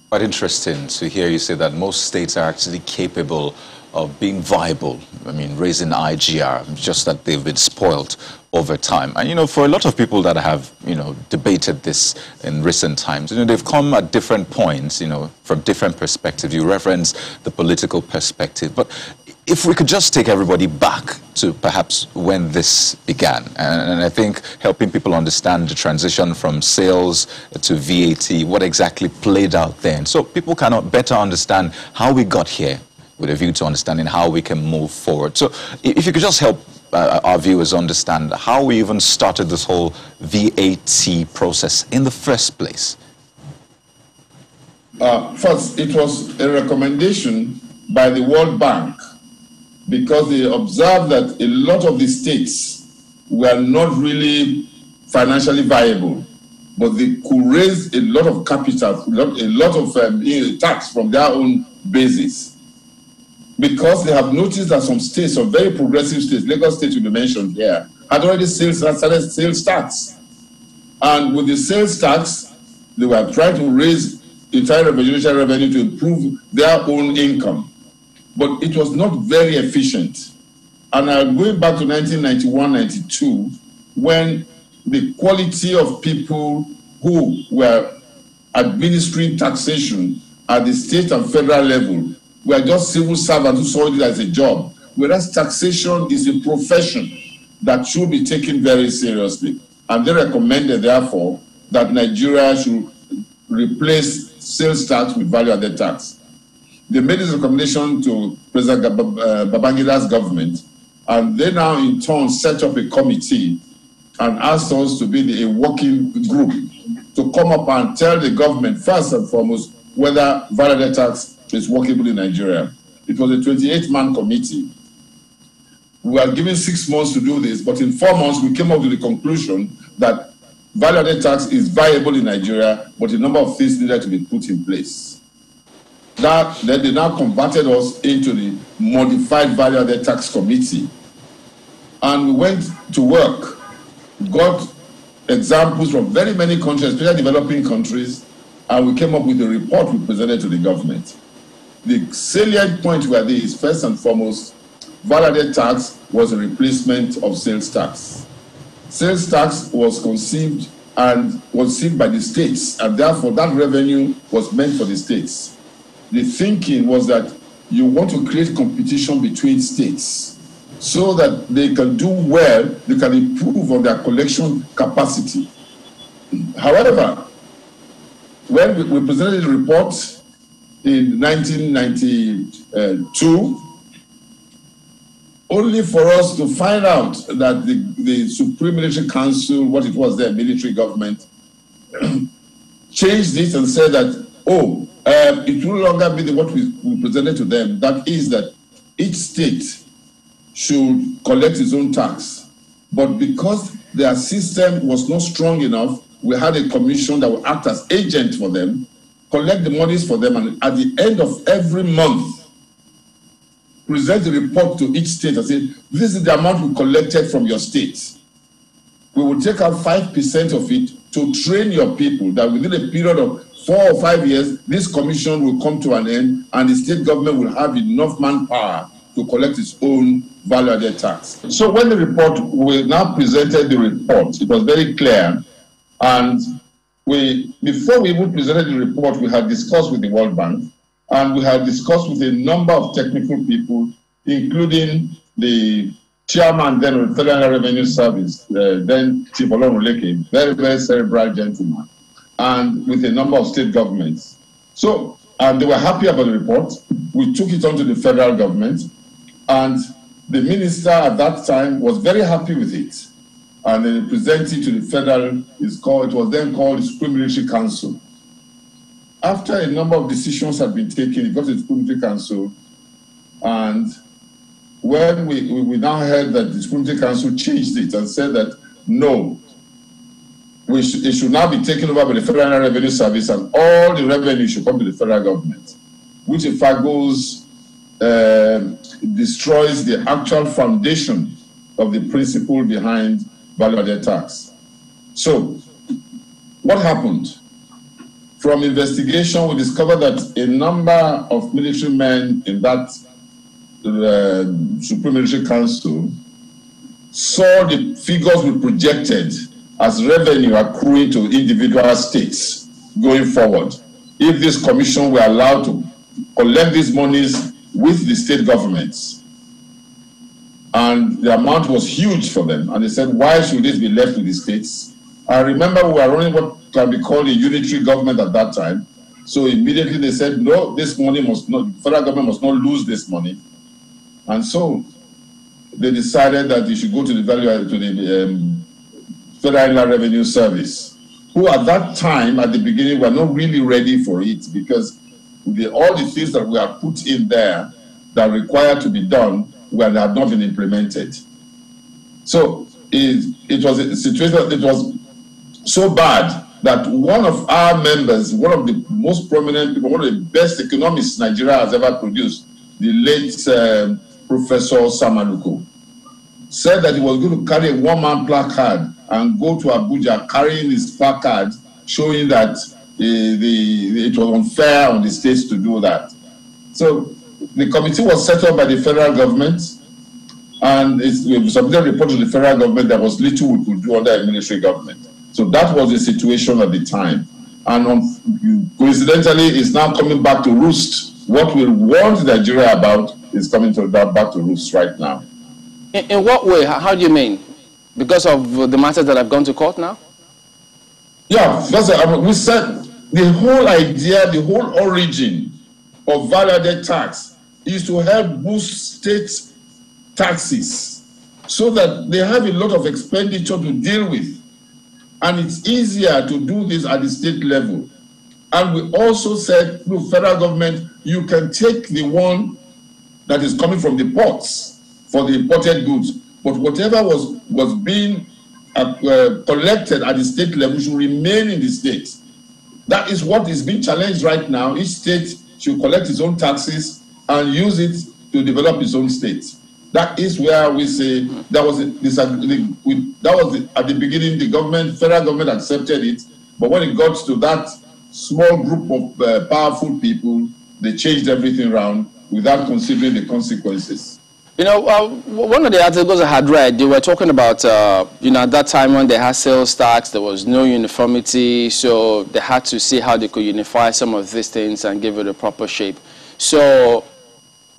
Quite interesting to hear you say that most states are actually capable of being viable. I mean, raising IGR, just that they've been spoiled over time. And, you know, for a lot of people that have, you know, debated this in recent times, you know, they've come at different points, you know, from different perspectives. You reference the political perspective. But if we could just take everybody back to perhaps when this began, and, and, I think helping people understand the transition from sales to VAT, what exactly played out then, so people cannot better understand how we got here with a view to understanding how we can move forward. So if you could just help uh, our viewers understand how we even started this whole VAT process in the first place. Uh, first, it was a recommendation by the World Bank because they observed that a lot of the states were not really financially viable, but they could raise a lot of capital, a lot, of um, tax from their own basis because they have noticed that some states, some very progressive states, Lagos State will be mentioned here, had already sales, started sales tax. And with the sales tax, they were trying to raise entire revenue revenue to improve their own income. But it was not very efficient. And I'm going back to 1991 92, when the quality of people who were administering taxation at the state and federal level we are just civil servants who saw it as a job. Whereas taxation is a profession that should be taken very seriously. And they recommended, therefore, that Nigeria should replace sales tax with value added tax. They made this recommendation to President uh, Babangida's government, and they now, in turn, set up a committee and asked us to be the, a working group to come up and tell the government, first and foremost, whether value added tax is workable in Nigeria. It was a 28 man committee. We were given six months to do this, but in four months, we came up with the conclusion that value added tax is viable in Nigeria, but a number of things needed to be put in place. That then they now converted us into the modified value added tax committee. And we went to work, got examples from very many countries, especially developing countries, and we came up with a report we presented to the government. The salient point were these first and foremost, value tax was a replacement of sales tax. Sales tax was conceived and was seen by the states, and therefore that revenue was meant for the states. The thinking was that you want to create competition between states so that they can do well, they can improve on their collection capacity. However, when we presented the report in 1992, only for us to find out that the, the Supreme Military Council, what it was their military government, [clears throat] changed this and said that, oh, um, it will no longer be the, what we, we presented to them. That is that each state should collect its own tax. But because their system was not strong enough, we had a commission that would act as agent for them collect the monies for them, and at the end of every month, present the report to each state and say, this is the amount we collected from your state. We will take out 5% of it to train your people that within a period of four or five years, this commission will come to an end and the state government will have enough manpower to collect its own value added tax. So when the report, we now presented the report, it was very clear and we, before we even presented the report, we had discussed with the World Bank and we had discussed with a number of technical people, including the chairman then of the Federal Revenue Service, uh, then Chief Olorunleke, very, very cerebral gentleman, and with a number of state governments. So, and they were happy about the report. We took it on to the federal government, and the minister at that time was very happy with it. And then present it to the federal, is called, it was then called the Supreme Military Council. After a number of decisions had been taken, it got to the Supreme Military Council, and when we, we, we now heard that the Supreme Military Council changed it and said that no, we sh- it should now be taken over by the Federal Revenue Service and all the revenue should come to the federal government, which in fact goes, uh, destroys the actual foundation of the principle behind value-added tax. So, what happened? From investigation, we discovered that a number of military men in that uh, Supreme Military Council saw the figures we projected as revenue accruing to individual states going forward. If this commission were allowed to collect these monies with the state governments, and the amount was huge for them, and they said, why should this be left to the states? I remember we were running what can be called a unitary government at that time. So immediately they said, no, this money must not, the federal government must not lose this money. And so they decided that you should go to the value to the um, Federal Revenue Service, who at that time, at the beginning, were not really ready for it because the, all the things that we have put in there that required to be done were had not been implemented. So it, it was a situation. It was so bad that one of our members, one of the most prominent people, one of the best economists Nigeria has ever produced, the late uh, Professor Sam Aluko, said that he was going to carry a one-man placard and go to Abuja carrying his placard showing that uh, the, it was unfair on the states to do that. So the committee was set up by the federal government and it's, we submitted a report to the federal government there was little we could do under a military government. So that was the situation at the time. And on, coincidentally, it's now coming back to roost. What we warned Nigeria about is coming to that back to roost right now. In, in what way? How, do you mean? Because of the matters that have gone to court now? Yeah, because uh, we said the whole idea, the whole origin of value-added tax is to help boost state taxes so that they have a lot of expenditure to deal with. And it's easier to do this at the state level. And we also said, look, federal government, you can take the one that is coming from the ports for the imported goods, but whatever was, was being uh, uh, collected at the state level should remain in the state. That is what is being challenged right now. Each state should collect its own taxes and use it to develop its own state. That is where we say that was this, that was at the beginning the government, federal government accepted it, but when it got to that small group of uh, powerful people, they changed everything around without considering the consequences. You know, uh, one of the articles I had read, they were talking about, uh, you know, at that time when they had sales tax, there was no uniformity, so they had to see how they could unify some of these things and give it a proper shape. So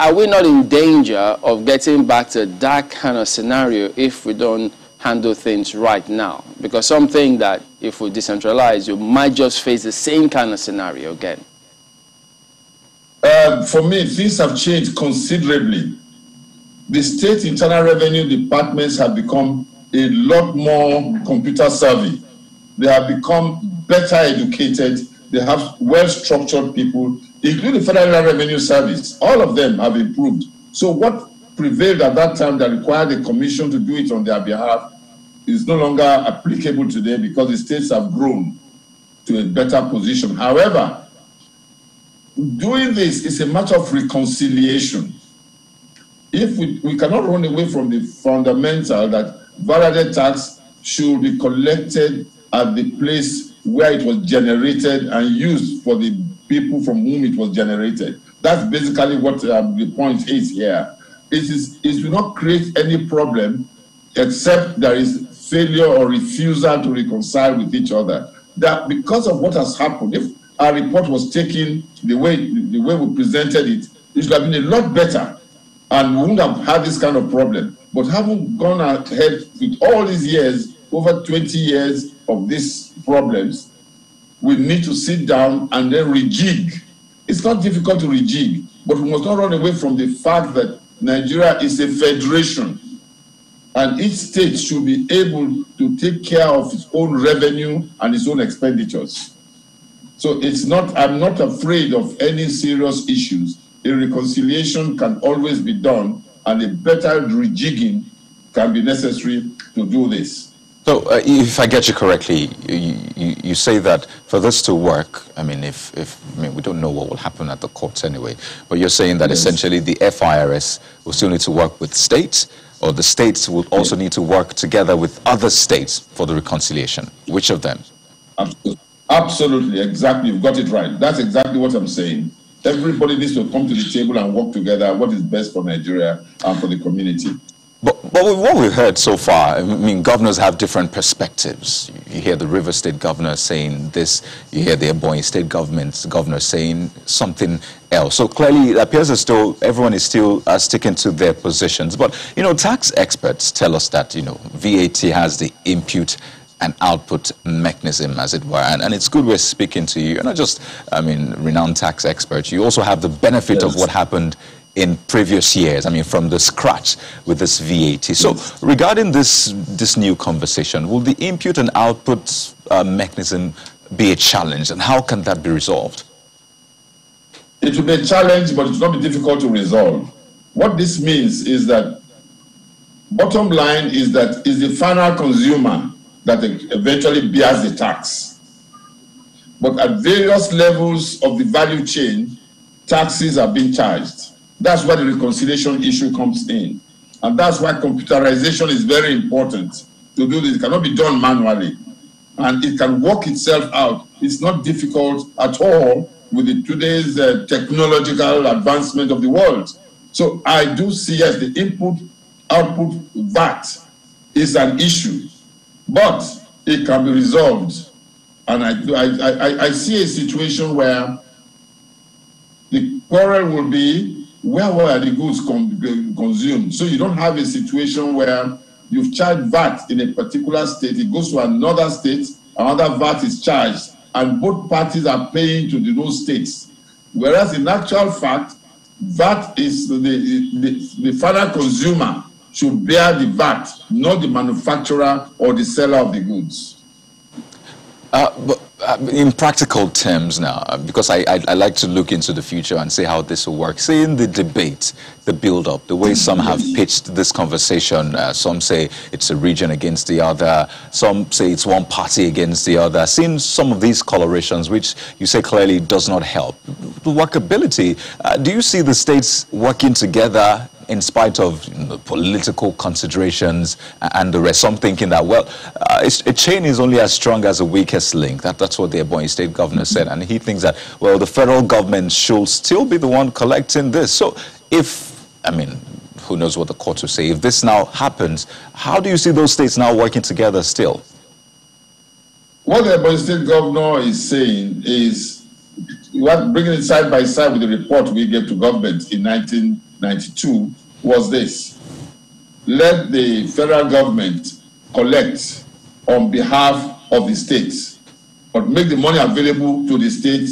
are we not in danger of getting back to that kind of scenario if we don't handle things right now? Because something that if we decentralize, you might just face the same kind of scenario again. Uh, for me, things have changed considerably. The state internal revenue departments have become a lot more computer savvy. They have become better educated. They have well structured people including the Federal Revenue Service, all of them have improved. So what prevailed at that time that required the commission to do it on their behalf is no longer applicable today because the states have grown to a better position. However, doing this is a matter of reconciliation. If we, we cannot run away from the fundamental that value tax should be collected at the place where it was generated and used for the people from whom it was generated. That's basically what um, the point is here. It, is, it will not create any problem except there is failure or refusal to reconcile with each other. That because of what has happened, if our report was taken the way the way we presented it, it should have been a lot better, and we wouldn't have had this kind of problem. But having gone ahead with all these years, over 20 years of these problems, we need to sit down and then rejig. It's not difficult to rejig, but we must not run away from the fact that Nigeria is a federation. and each state should be able to take care of its own revenue and its own expenditures. So it's not, I'm not afraid of any serious issues. A reconciliation can always be done, and a better rejigging can be necessary to do this. So, uh, if I get you correctly, you, you, you, say that for this to work, I mean, if, if I mean, we don't know what will happen at the courts anyway, but you're saying that yes. essentially the FIRS will still need to work with states, or the states will also need to work together with other states for the reconciliation. Which of them? Absolutely, Absolutely. exactly. You've got it right. That's exactly what I'm saying. Everybody needs to come to the table and work together what is best for Nigeria and for the community. But, but what we've heard so far, I mean, governors have different perspectives. You hear the River State governor saying this, you hear the Ebonyi State government governor saying something else. So clearly, it appears as though everyone is still uh, sticking to their positions. But, you know, tax experts tell us that, you know, VAT has the input and output mechanism, as it were. And, and it's good we're speaking to you. You're not just, I mean, renowned tax experts. You also have the benefit yes. of what happened in previous years, I mean, from the scratch with this VAT. So regarding this, this new conversation, will the input and output uh, mechanism be a challenge, and how can that be resolved? It will be a challenge, but it will not be difficult to resolve. What this means is that bottom line is that is the final consumer that eventually bears the tax. But at various levels of the value chain, taxes are being charged. That's where the reconciliation issue comes in. And that's why computerization is very important to do this. It cannot be done manually. And it can work itself out. It's not difficult at all with the, today's uh, technological advancement of the world. So I do see as the input output VAT is an issue, but it can be resolved. And I, I, I, I see a situation where the quarrel will be where were the goods consumed? So you don't have a situation where you've charged VAT in a particular state, it goes to another state, another VAT is charged, and both parties are paying to the those states. Whereas in actual fact, VAT is the, the, the final consumer should bear the VAT, not the manufacturer or the seller of the goods. Uh, but in practical terms now, uh, because I, I, I, like to look into the future and see how this will work. See, in the debate, the build-up, the way some have pitched this conversation, uh, some say it's a region against the other, some say it's one party against the other. Seeing some of these colorations, which you say clearly does not help. The workability, uh, do you see the states working together in spite of you know, political considerations and the rest. Some thinking that, well, uh, a chain is only as strong as the weakest link. That, that's what the Ebonyi State governor said. And he thinks that, well, the federal government should still be the one collecting this. So if, I mean, who knows what the court will say. If this now happens, how do you see those states now working together still? What the Ebonyi State governor is saying is, what bringing it side by side with the report we gave to government in 1992, was this. Let the federal government collect on behalf of the states, but make the money available to the state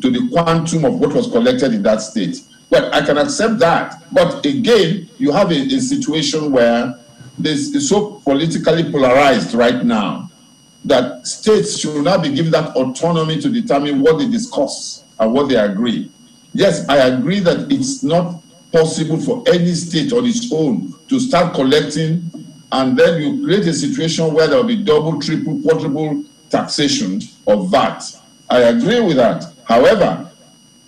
to the quantum of what was collected in that state. Well, I can accept that. But again, you have a, a situation where this is so politically polarized right now that states should not be given that autonomy to determine what they discuss and what they agree. Yes, I agree that it's not possible for any state on its own to start collecting and then you create a situation where there will be double, triple, quadruple taxation of VAT. I agree with that. However,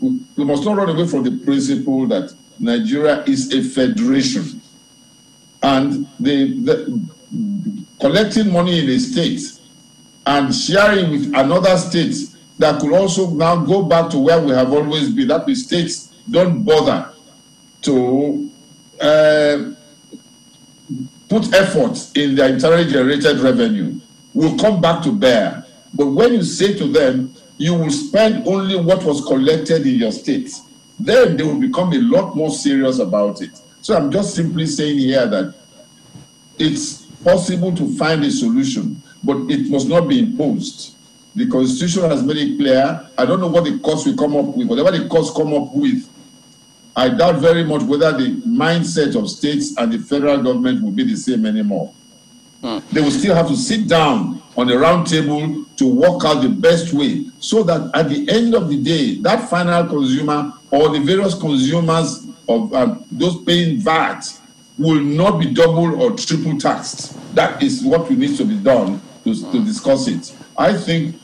we must not run away from the principle that Nigeria is a federation. And the, the collecting money in a state and sharing with another state that could also now go back to where we have always been. That the states don't bother to uh, put effort in their internally generated revenue will come back to bear. But when you say to them, you will spend only what was collected in your state, then they will become a lot more serious about it. So I'm just simply saying here that it's possible to find a solution, but it must not be imposed. The Constitution has made it clear. I don't know what the cost will come up with. Whatever the cost come up with, I doubt very much whether the mindset of states and the federal government will be the same anymore. Mm. They will still have to sit down on a round table to work out the best way so that at the end of the day, that final consumer or the various consumers of uh, those paying VAT will not be double or triple taxed. That is what needs to be done to, to discuss it. I think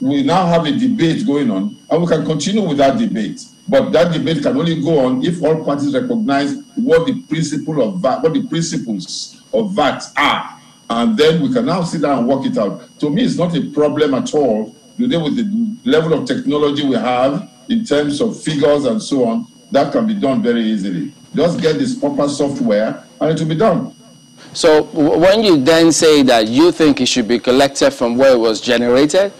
we now have a debate going on, and we can continue with that debate. But that debate can only go on if all parties recognize what the principle of VAT, what the principles of VAT are, and then we can now sit down and work it out. To me, it's not a problem at all. Today, with the level of technology we have in terms of figures and so on, that can be done very easily. Just get this proper software, and it will be done. So when you then say that you think it should be collected from where it was generated,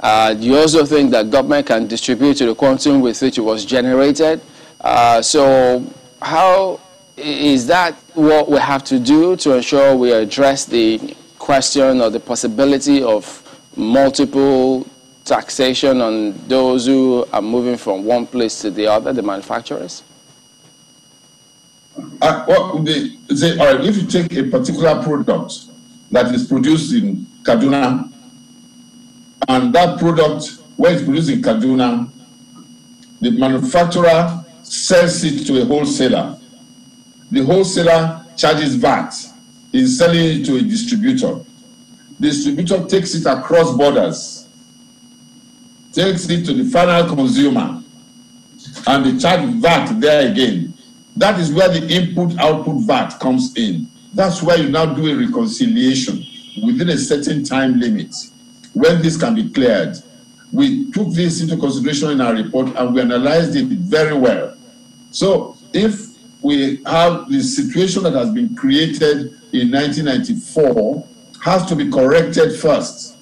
uh, you also think that government can distribute to the quantum with which it was generated. Uh, so how is that what we have to do to ensure we address the question or the possibility of multiple taxation on those who are moving from one place to the other, the manufacturers? Uh, well, all right, if you take a particular product that is produced in Kaduna, and that product, when it's produced in Kaduna, the manufacturer sells it to a wholesaler. The wholesaler charges VAT in selling it to a distributor. The distributor takes it across borders, takes it to the final consumer, and they charge VAT there again. That is where the input output VAT comes in. That's why you now do a reconciliation within a certain time limit when this can be cleared. We took this into consideration in our report and we analyzed it very well. So if we have the situation that has been created in 1994 has to be corrected first.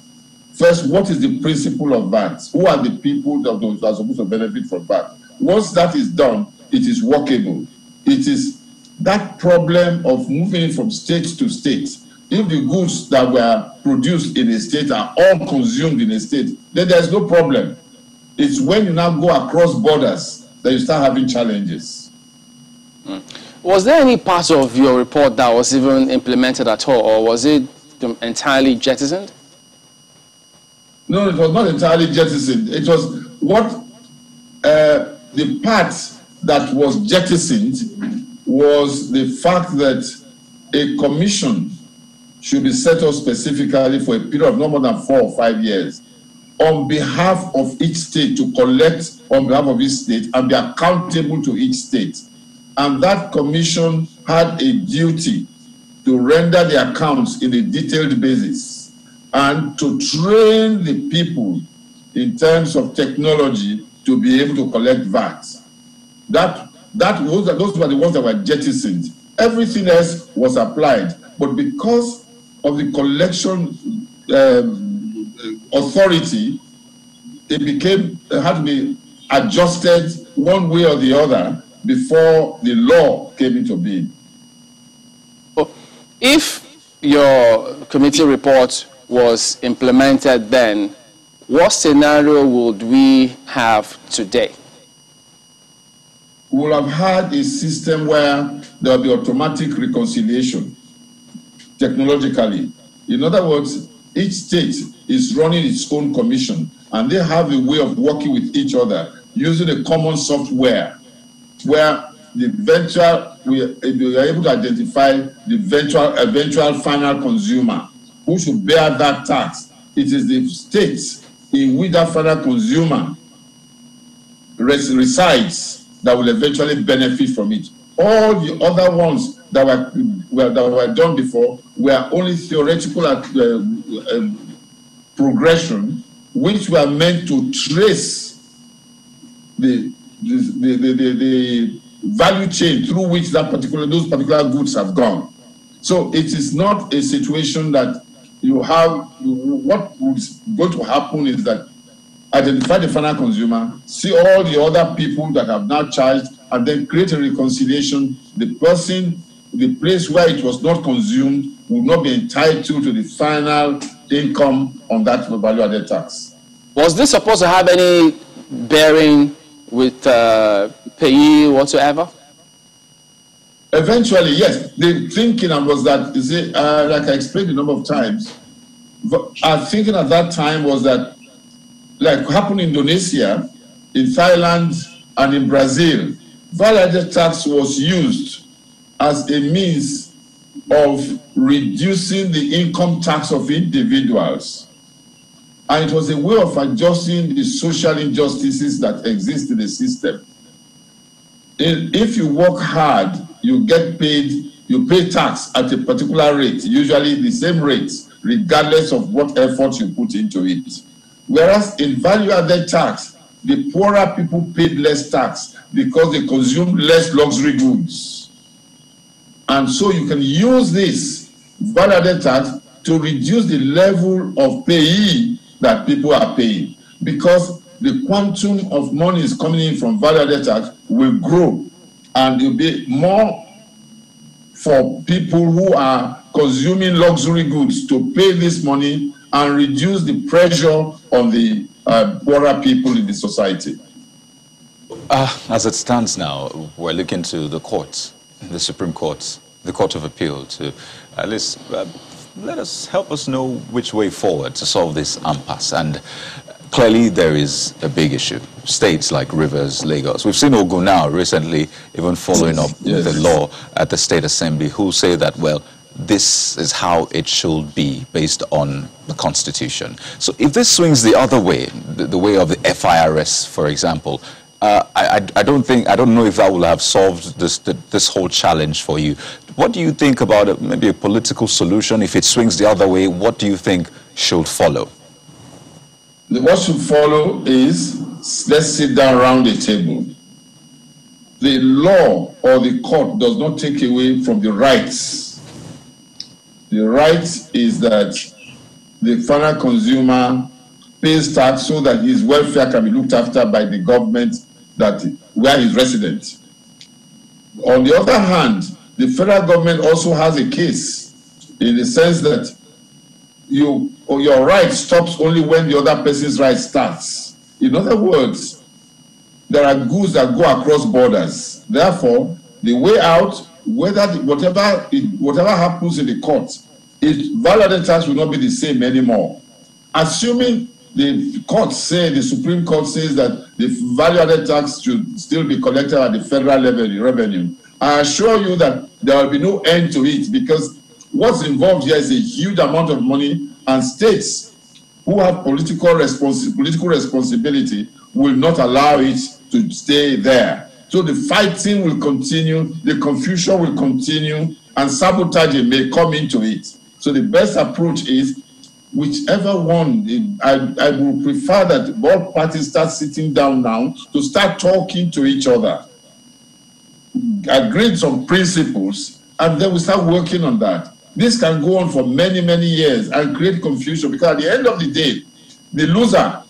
First, what is the principle of VAT? Who are the people that are supposed to benefit from VAT? Once that is done, it is workable it is that problem of moving from state to state. If the goods that were produced in a state are all consumed in a state, then there's no problem. It's when you now go across borders that you start having challenges. Mm. Was there any part of your report that was even implemented at all, or was it entirely jettisoned? No, it was not entirely jettisoned. It was what uh, the part that was jettisoned was the fact that a commission should be set up specifically for a period of no more than four or five years on behalf of each state to collect on behalf of each state and be accountable to each state. And that commission had a duty to render the accounts in a detailed basis and to train the people in terms of technology to be able to collect VAT. That that those, those were the ones that were jettisoned. Everything else was applied, but because of the collection um, authority, it became it had to be adjusted one way or the other before the law came into being. If your committee report was implemented then, what scenario would we have today? we would have had a system where there would be automatic reconciliation technologically. In other words, each state is running its own commission and they have a way of working with each other using a common software where the eventual we, we are able to identify the eventual eventual final consumer who should bear that tax. It is the state in which that final consumer res resides that will eventually benefit from it. All the other ones that were, were that were done before were only theoretical at, uh, uh, progression, which were meant to trace the the, the, the, the value chain through which that particular those particular goods have gone. So it is not a situation that you have. What is going to happen is that identify the final consumer, see all the other people that have now charged, and then create a reconciliation. The person, the place where it was not consumed, will not be entitled to the final income on that value added tax. Was this supposed to have any bearing with uh, payee whatsoever? Eventually, yes. The thinking was that, you see, uh, like I explained a number of times, our thinking at that time was that, like happened in Indonesia, in Thailand, and in Brazil, value added tax was used as a means of reducing the income tax of individuals. And it was a way of adjusting the social injustices that exist in the system. If you work hard, you get paid, you pay tax at a particular rate, usually the same rate, regardless of what effort you put into it. Whereas in value added tax, the poorer people paid less tax because they consumed less luxury goods. And so you can use this value added tax to reduce the level of payee that people are paying. Because the quantum of money is coming in from value added tax will grow. And it will be more for people who are consuming luxury goods to pay this money and reduce the pressure on the uh, poorer people in the society. Uh, as it stands now, we're looking to the courts, the Supreme Court, the Court of Appeal, to at least uh, let us help us know which way forward to solve this impasse. And clearly, there is a big issue. States like Rivers, Lagos. We've seen Ogun now recently, even following up yes. the law at the State Assembly, who say that, well, this is how it should be based on the Constitution. So if this swings the other way, the, the way of the FIRS, for example, uh, I, I, don't think, I don't know if that will have solved this, this whole challenge for you. What do you think about maybe a political solution? If it swings the other way, what do you think should follow? What should follow is let's sit down around the table. The law or the court does not take away from the rights. The right is that the final consumer pays tax so that his welfare can be looked after by the government that where he's resident. On the other hand, the federal government also has a case in the sense that you your right stops only when the other person's right starts. In other words, there are goods that go across borders. Therefore, the way out, whether the, whatever it, whatever happens in the court, it value tax will not be the same anymore. Assuming the court say, the Supreme Court says that the value added tax should still be collected at the federal level, the revenue. I assure you that there will be no end to it because what's involved here is a huge amount of money and states who have political, responsi political responsibility will not allow it to stay there. So the fighting will continue, the confusion will continue, and sabotaging may come into it. So the best approach is whichever one, I, I would prefer that both parties start sitting down now to start talking to each other, agreed some principles, and then we start working on that. This can go on for many, many years and create confusion because at the end of the day, the loser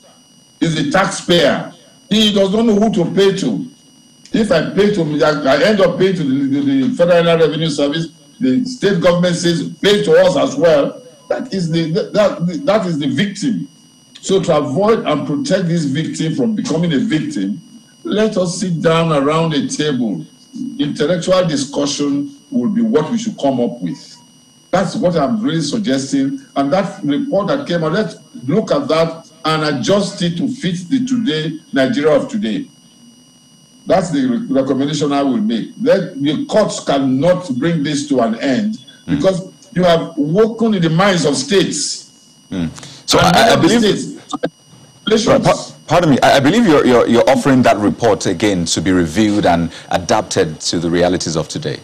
is the taxpayer. He does not know who to pay to. If I pay to, I end up paying to the, the, the Federal Revenue Service, the state government says pay to us as well that is the that, that is the victim. So to avoid and protect this victim from becoming a victim, let us sit down around a table. Intellectual discussion will be what we should come up with. That's what I'm really suggesting. And that report that came out, let's look at that and adjust it to fit the today Nigeria of today. That's the recommendation I will make. Let, the courts cannot bring this to an end mm. because you have woken in the minds of states. Mm. So I, I believe. States, pardon me. I, believe you're, you're, you're offering that report again to be reviewed and adapted to the realities of today.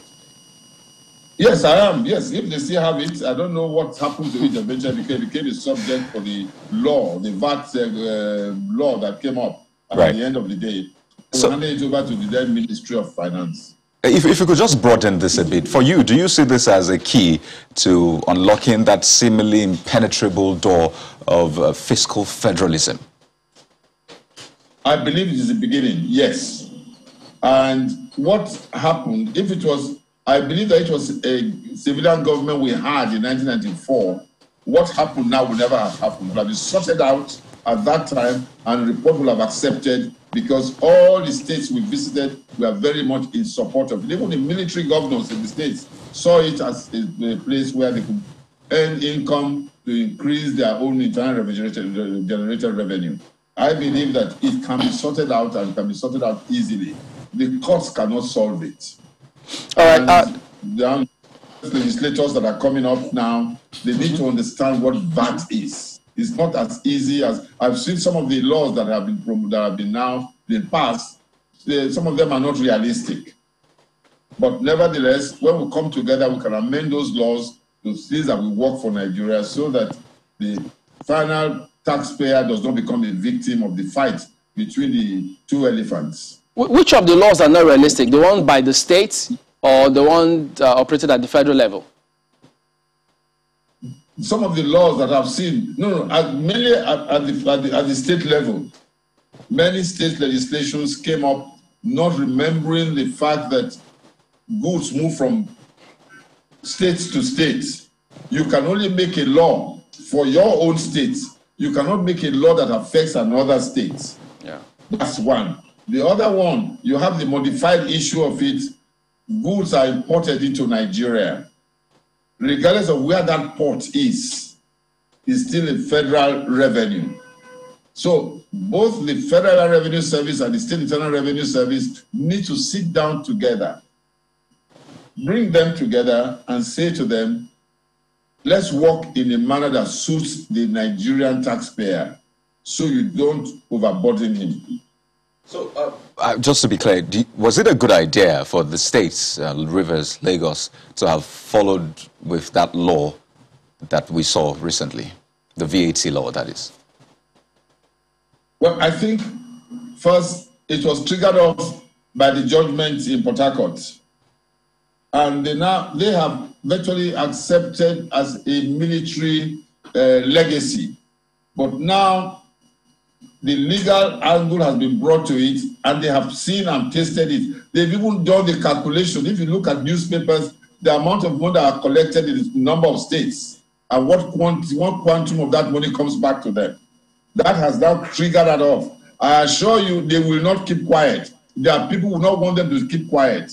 Yes, I am. Yes, if they still have it, I don't know what happened to it eventually because it became a subject for the law, the VAT uh, law that came up right. at the end of the day. So, handed it over to the then Ministry of Finance. If, if you could just broaden this a bit, for you, do you see this as a key to unlocking that seemingly impenetrable door of uh, fiscal federalism? I believe it is the beginning, yes. And what happened, if it was, I believe that it was a civilian government we had in 1994, what happened now will never have happened. It will have been sorted out at that time, and the report will have accepted because all the states we visited were very much in support of it. Even the military governors in the states saw it as a, place where they could earn income to increase their own internal generated revenue. I believe that it can be sorted out and can be sorted out easily. The courts cannot solve it. All right. Uh, the legislators that are coming up now, they need to understand what VAT is. It's not as easy as I've seen some of the laws that have been that have been now been passed. Some of them are not realistic. But nevertheless, when we come together, we can amend those laws to things that will work for Nigeria so that the final taxpayer does not become a victim of the fight between the two elephants. Which of the laws are not realistic? The one by the states or the one uh, operated at the federal level? Some of the laws that I've seen, no, no, at, mainly at, at, the, at, the, at the state level, many state legislations came up not remembering the fact that goods move from state to state. You can only make a law for your own state. You cannot make a law that affects another state. Yeah. That's one. The other one, you have the modified issue of it. Goods are imported into Nigeria. Regardless of where that port is, is still a federal revenue. So both the Federal Revenue Service and the State Internal Revenue Service need to sit down together, bring them together and say to them, let's work in a manner that suits the Nigerian taxpayer so you don't overburden him. So, uh, uh, just to be clear, you, was it a good idea for the states, uh, Rivers, Lagos, to have followed with that law that we saw recently, the VAT law, that is? Well, I think first it was triggered off by the judgment in Port Harcourt, and they now they have virtually accepted as a military uh, legacy, but now the legal angle has been brought to it and they have seen and tasted it. They've even done the calculation. If you look at newspapers, the amount of money that are collected in the number of states and what quantity, what quantum of that money comes back to them. That has now triggered that off. I assure you, they will not keep quiet. There are people who not want them to keep quiet.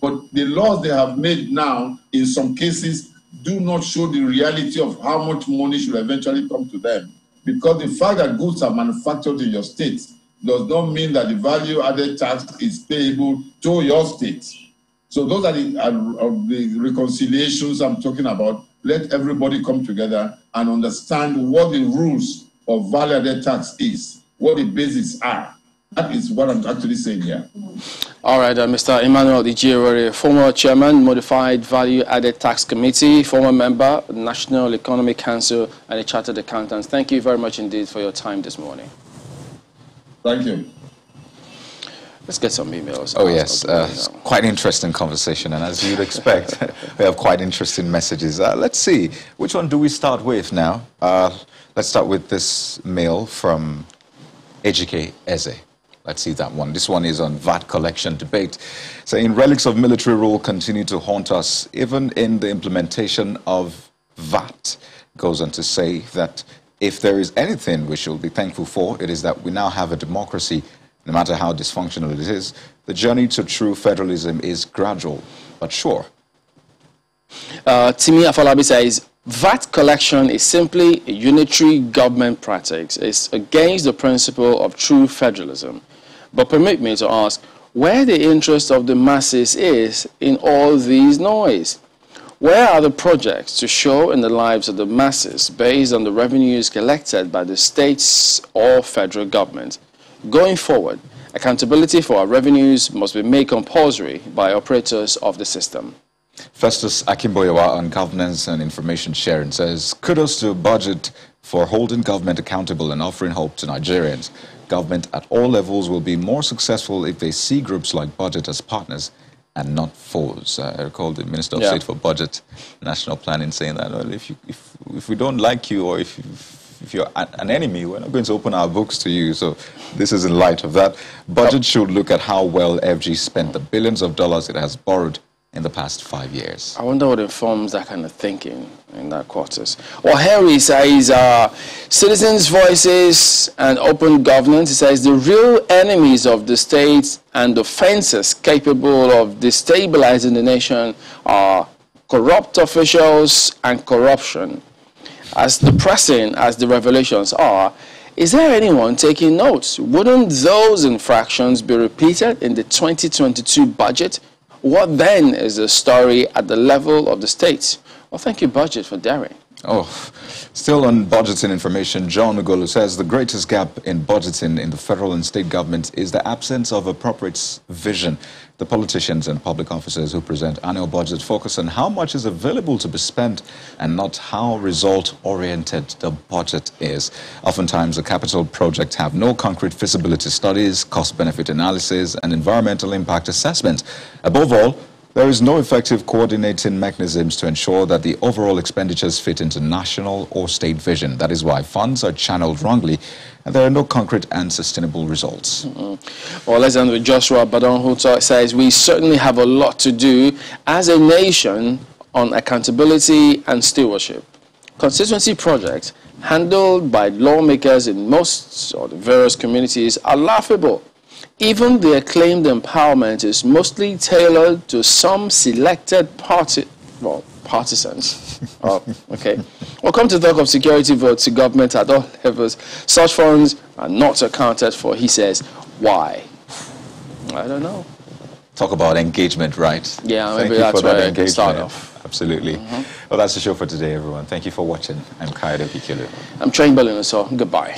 But the laws they have made now, in some cases, do not show the reality of how much money should eventually come to them. Because the fact that goods are manufactured in your state does not mean that the value added tax is payable to your state. So those are the, uh, the reconciliations I'm talking about. Let everybody come together and understand what the rules of value added tax is, what the bases are. That is what I'm actually saying here. All right, uh, Mr. Emmanuel Ijewere, former chairman, Modified Value Added Tax Committee, former member, National Economic Council, and a chartered accountant. Thank you very much indeed for your time this morning. Thank you. Let's get some emails. Oh, yes. Uh, quite an interesting conversation. And as you'd expect, [laughs] we have quite interesting messages. Uh, let's see. Which one do we start with now? Uh, let's start with this mail from Ejike Eze. Let's see that one. This one is on VAT collection debate. Saying relics of military rule continue to haunt us, even in the implementation of VAT. Goes on to say that if there is anything we should be thankful for, it is that we now have a democracy, no matter how dysfunctional it is. The journey to true federalism is gradual, but sure. Uh, Timi Afolabi says, VAT collection is simply a unitary government practice. It's against the principle of true federalism. But permit me to ask where the interest of the masses is in all these noise. Where are the projects to show in the lives of the masses based on the revenues collected by the states or federal government? Going forward, accountability for our revenues must be made compulsory by operators of the system. Festus Akimboyewa on governance and information sharing says, kudos to BudgIT for holding government accountable and offering hope to Nigerians. Government at all levels will be more successful if they see groups like BudgIT as partners and not foes. I recall the Minister of yeah. State for Budget, National Planning saying that well, if, you, if, if we don't like you or if, if you're an enemy, we're not going to open our books to you. So this is in light of that. BudgIT should look at how well FG spent the billions of dollars it has borrowed in the past five years. I wonder what informs that kind of thinking in that quarters. Well, Harry says uh, citizens' voices and open governance. He says the real enemies of the state and offenses capable of destabilizing the nation are corrupt officials and corruption. As depressing as the revelations are, is there anyone taking notes? Wouldn't those infractions be repeated in the 2022 budget? What then is the story at the level of the states? Well, thank you, BudgIT, for daring. Oh, still on budgeting information, John Ugolo says the greatest gap in budgeting in the federal and state government is the absence of appropriate vision. The politicians and public officers who present annual budgets focus on how much is available to be spent and not how result-oriented the budget is. Oftentimes, the capital projects have no concrete feasibility studies, cost-benefit analysis, and environmental impact assessment. Above all, there is no effective coordinating mechanisms to ensure that the overall expenditures fit into national or state vision. That is why funds are channeled wrongly and there are no concrete and sustainable results. Mm -hmm. Well, let's end with Joshua Badon, who says we certainly have a lot to do as a nation on accountability and stewardship. Constituency projects handled by lawmakers in most or the various communities are laughable. Even their claimed empowerment is mostly tailored to some selected party, well, partisans. [laughs] oh, okay. Welcome to talk of security votes to government at all levels. Such funds are not accounted for, he says. Why? I don't know. Talk about engagement, right? Yeah, Thank maybe that's where that I start off. Absolutely. Mm -hmm. Well, that's the show for today, everyone. Thank you for watching. I'm Kayode Okikiolu. I'm Train so goodbye.